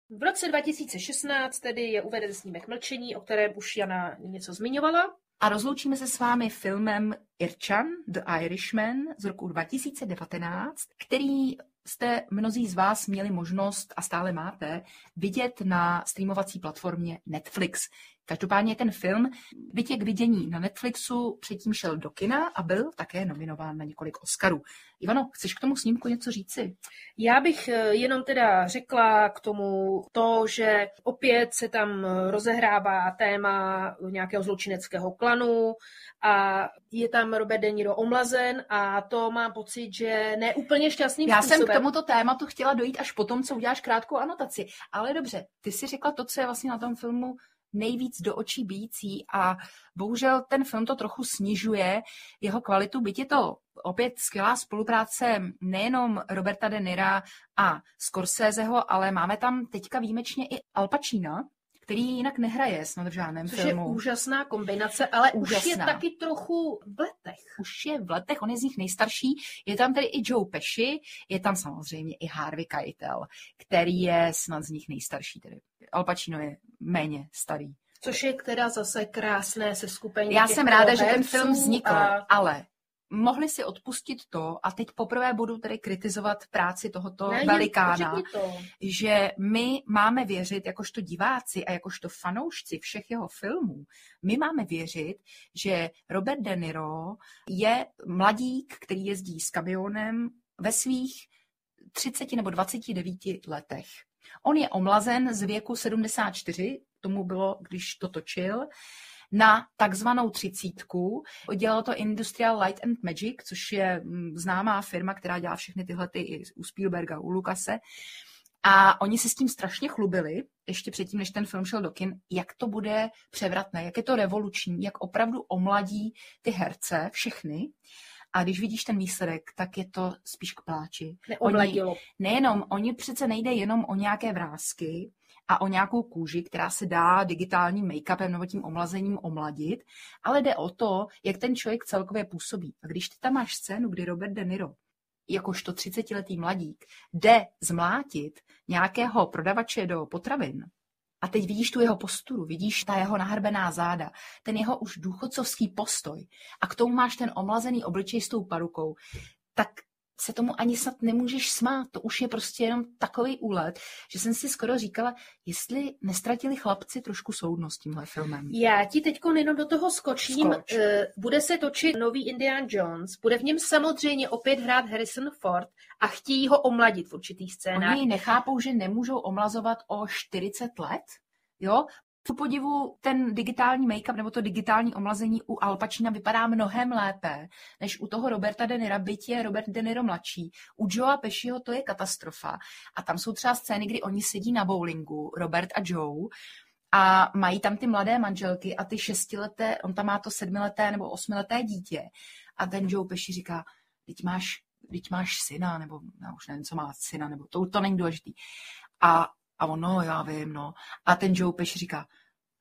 V roce 2016 tedy je uveden snímek Mlčení, o kterém už Jana něco zmiňovala. A rozloučíme se s vámi filmem Irčan, The Irishman z roku 2019, který jste mnozí z vás měli možnost a stále máte vidět na streamovací platformě Netflix. Každopádně ten film, byť je k vidění na Netflixu, předtím šel do kina a byl také nominován na několik Oscarů. Ivano, chceš k tomu snímku něco říci? Já bych eh, jenom teda řekla k tomu to, že opět se tam eh, rozehrává téma nějakého zločineckého klanu a je tam Robert De Niro omlazen a to mám pocit, že neúplně šťastným Já jsem způsobem. k tomuto tématu chtěla dojít až potom, co uděláš krátkou anotaci. Ale dobře, ty si řekla to, co je vlastně na tom filmu nejvíc do očí bíjící a bohužel ten film to trochu snižuje jeho kvalitu, byť je to opět skvělá spolupráce nejenom Roberta De Nira a Scorseseho, ale máme tam teďka výjimečně i Al Pacina, který jinak nehraje snad v žádném Což je filmu. úžasná kombinace, ale už je Úžasná. taky trochu v letech. už je v letech, on je z nich nejstarší. Je tam tedy i Joe Pesci, je tam samozřejmě i Harvey Keitel, který je snad z nich nejstarší. Tedy. Al Pacino je méně starý. Což je teda zase krásné se skupení. Já jsem ráda, že ten film vznikl, A... ale mohli si odpustit to, a teď poprvé budu tedy kritizovat práci tohoto Ne, velikána, to. že my máme věřit, jakožto diváci a jakožto fanoušci všech jeho filmů, my máme věřit, že Robert De Niro je mladík, který jezdí s kamionem ve svých 30 nebo 29 letech. On je omlazen z věku 74, tomu bylo, když to točil, na takzvanou třicítku. Dělal to Industrial Light and Magic, což je mm, známá firma, která dělá všechny tyhle ty i u Spielberga, u Lukase. A oni se s tím strašně chlubili, ještě předtím, než ten film šel do kin, jak to bude převratné, jak je to revoluční, jak opravdu omladí ty herce, všechny. A když vidíš ten výsledek, tak je to spíš k pláči. Neomladilo. Oni, nejenom, oni přece nejde jenom o nějaké vrázky a o nějakou kůži, která se dá digitálním make-upem nebo tím omlazením omladit, ale jde o to, jak ten člověk celkově působí. A když ty tam máš scénu, kdy Robert De Niro jakožto 30-letý mladík jde zmlátit nějakého prodavače do potravin, a teď vidíš tu jeho posturu, vidíš ta jeho nahrbená záda, ten jeho už důchodcovský postoj a k tomu máš ten omlazený obličej s tou parukou, tak se tomu ani snad nemůžeš smát. To už je prostě jenom takový úlet, že jsem si skoro říkala, jestli nestratili chlapci trošku soudnost tímhle filmem. Já ti teď jenom do toho skočím. Skoč. Eh, Bude se točit nový Indiana Jones, bude v něm samozřejmě opět hrát Harrison Ford a chtějí ho omladit v určitých scénách. Oni nechápou, že nemůžou omlazovat o 40 let, jo? Ku podivu ten digitální make-up nebo to digitální omlazení u Al Pacina vypadá mnohem lépe, než u toho Roberta De Nira, byť je Robert De Niro mladší. U Joea Pesciho to je katastrofa. A tam jsou třeba scény, kdy oni sedí na bowlingu, Robert a Joe, a mají tam ty mladé manželky a ty šestileté, on tam má to sedmileté nebo osmileté dítě. A ten Joe Pesci říká, teď máš, teď máš syna, nebo já už nevím, co má syna, nebo to, to není důležitý. A, a on, no, já vím, no. A ten Joe Pesci říká,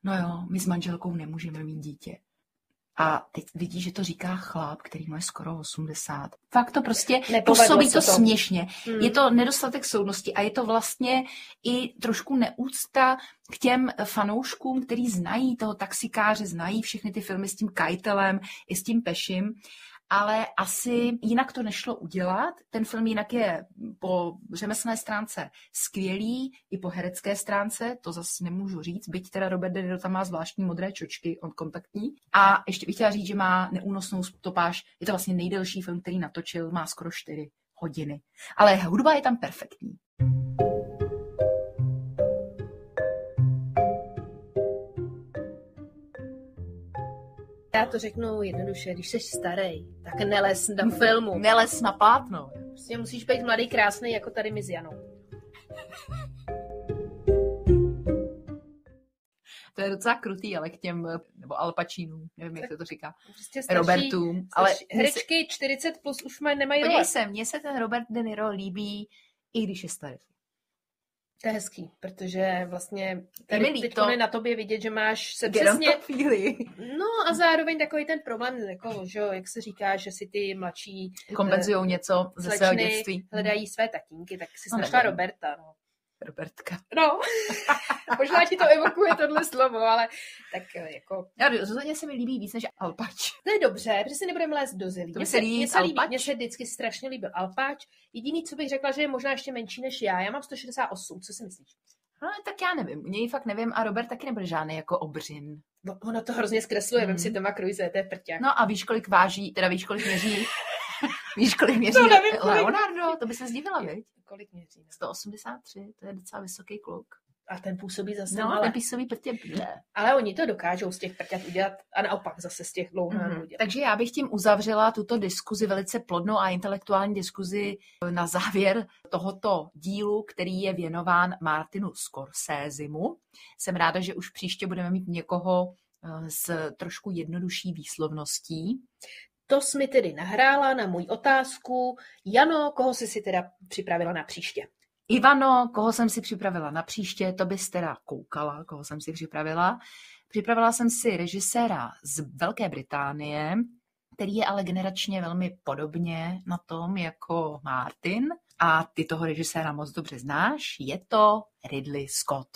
no jo, my s manželkou nemůžeme mít dítě. A teď vidíš, že to říká chlap, který má skoro 80. Fakt to prostě Nepovedlo působí to to. směšně. Hmm. Je to nedostatek soudnosti a je to vlastně i trošku neúcta k těm fanouškům, který znají toho taxikáře, znají všechny ty filmy s tím Kajtelem i s tím Pešim, ale asi jinak to nešlo udělat. Ten film jinak je po řemeslné stránce skvělý, i po herecké stránce, to zase nemůžu říct, byť teda Robert De Niro tam má zvláštní modré čočky, on kontaktní. A ještě bych chtěla říct, že má neúnosnou stopáž, je to vlastně nejdelší film, který natočil, má skoro 4 hodiny. Ale hudba je tam perfektní. Já to řeknu jednoduše, když jsi starý, tak neles do filmu. Neles na plátno. Prostě musíš být mladý, krásný, jako tady my s Janou. To je docela krutý, ale k těm, nebo Al Pacino, nevím, jak se to říká, Prostě starší, Robertům. Ale starší, herečky 40 plus už mají, nemají podívej se, mně se ten Robert De Niro líbí, i když je starý. To je hezký, protože vlastně tady teď je na tobě vidět, že máš se Přesně. No a zároveň takový ten problém, jako, že jo, jak se říká, že si ty mladší Kompenzují něco ze svého dětství. hledají své tatínky, tak si No, našla. Roberta, no. Robertka. No, možná ti to evokuje tohle slovo, ale tak eh, jako, Já rozhodně se mi líbí víc než Alpač. to je dobře, protože si nebudeme lézt do zelí. To Mně se víc se líbí, mně se vždycky strašně líbil Alpač. Jediný, co bych řekla, že je možná ještě menší než já. Já mám 168, co si myslíš? No, tak já nevím, něj fakt nevím a Robert taky nebyl žádný jako obřin. No, ono to hrozně zkresluje, mm. vem si Toma Cruise, to je prťák. No a víš, kolik váží, teda víš, kolik měří, víš, kolik měří To nevím, kolik. Leonardo, to by se zdivila, viď? Kolik měří? no? 183, to je docela vysoký kluk. A ten působí zase No, malé. ten písový prtě. Ale oni to dokážou z těch prťat udělat a naopak zase z těch dlouhánů Mhm. udělat. Takže já bych tím uzavřela tuto diskuzi, velice plodnou a intelektuální diskuzi na závěr tohoto dílu, který je věnován Martinu Scorsesemu. Jsem ráda, že už příště budeme mít někoho eh, s trošku jednodušší výslovností. To jsi mi tedy nahrála na můj otázku. Jano, koho jsi si teda připravila na příště? Ivano, koho jsem si připravila na příště, to bys teda koukala, koho jsem si připravila. Připravila jsem si režiséra z Velké Británie, který je ale generačně velmi podobně na tom jako Martin. A ty toho režiséra moc dobře znáš. Je to Ridley Scott.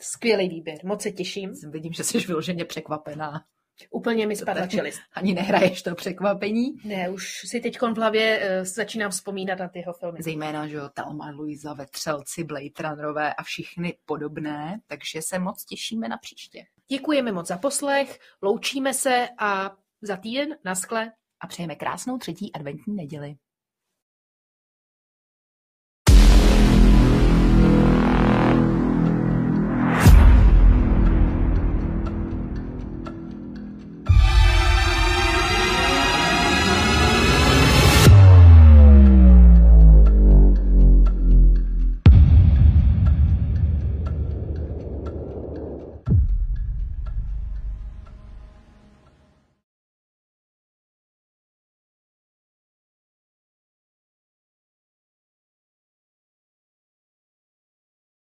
Skvělý výběr, moc se těším. Vidím, že jsi vyloženě překvapená. Úplně mi spadla čelist. Ani nehraješ to překvapení. Ne, už si teď v hlavě uh, začínám vzpomínat na ty jeho filmy. Zejména, že jo, Telma Luisa, Vetřelci, Blade Runnerové a všichni podobné, takže se moc těšíme na příště. Děkujeme moc za poslech, loučíme se a za týden na skle A přejeme krásnou třetí adventní neděli.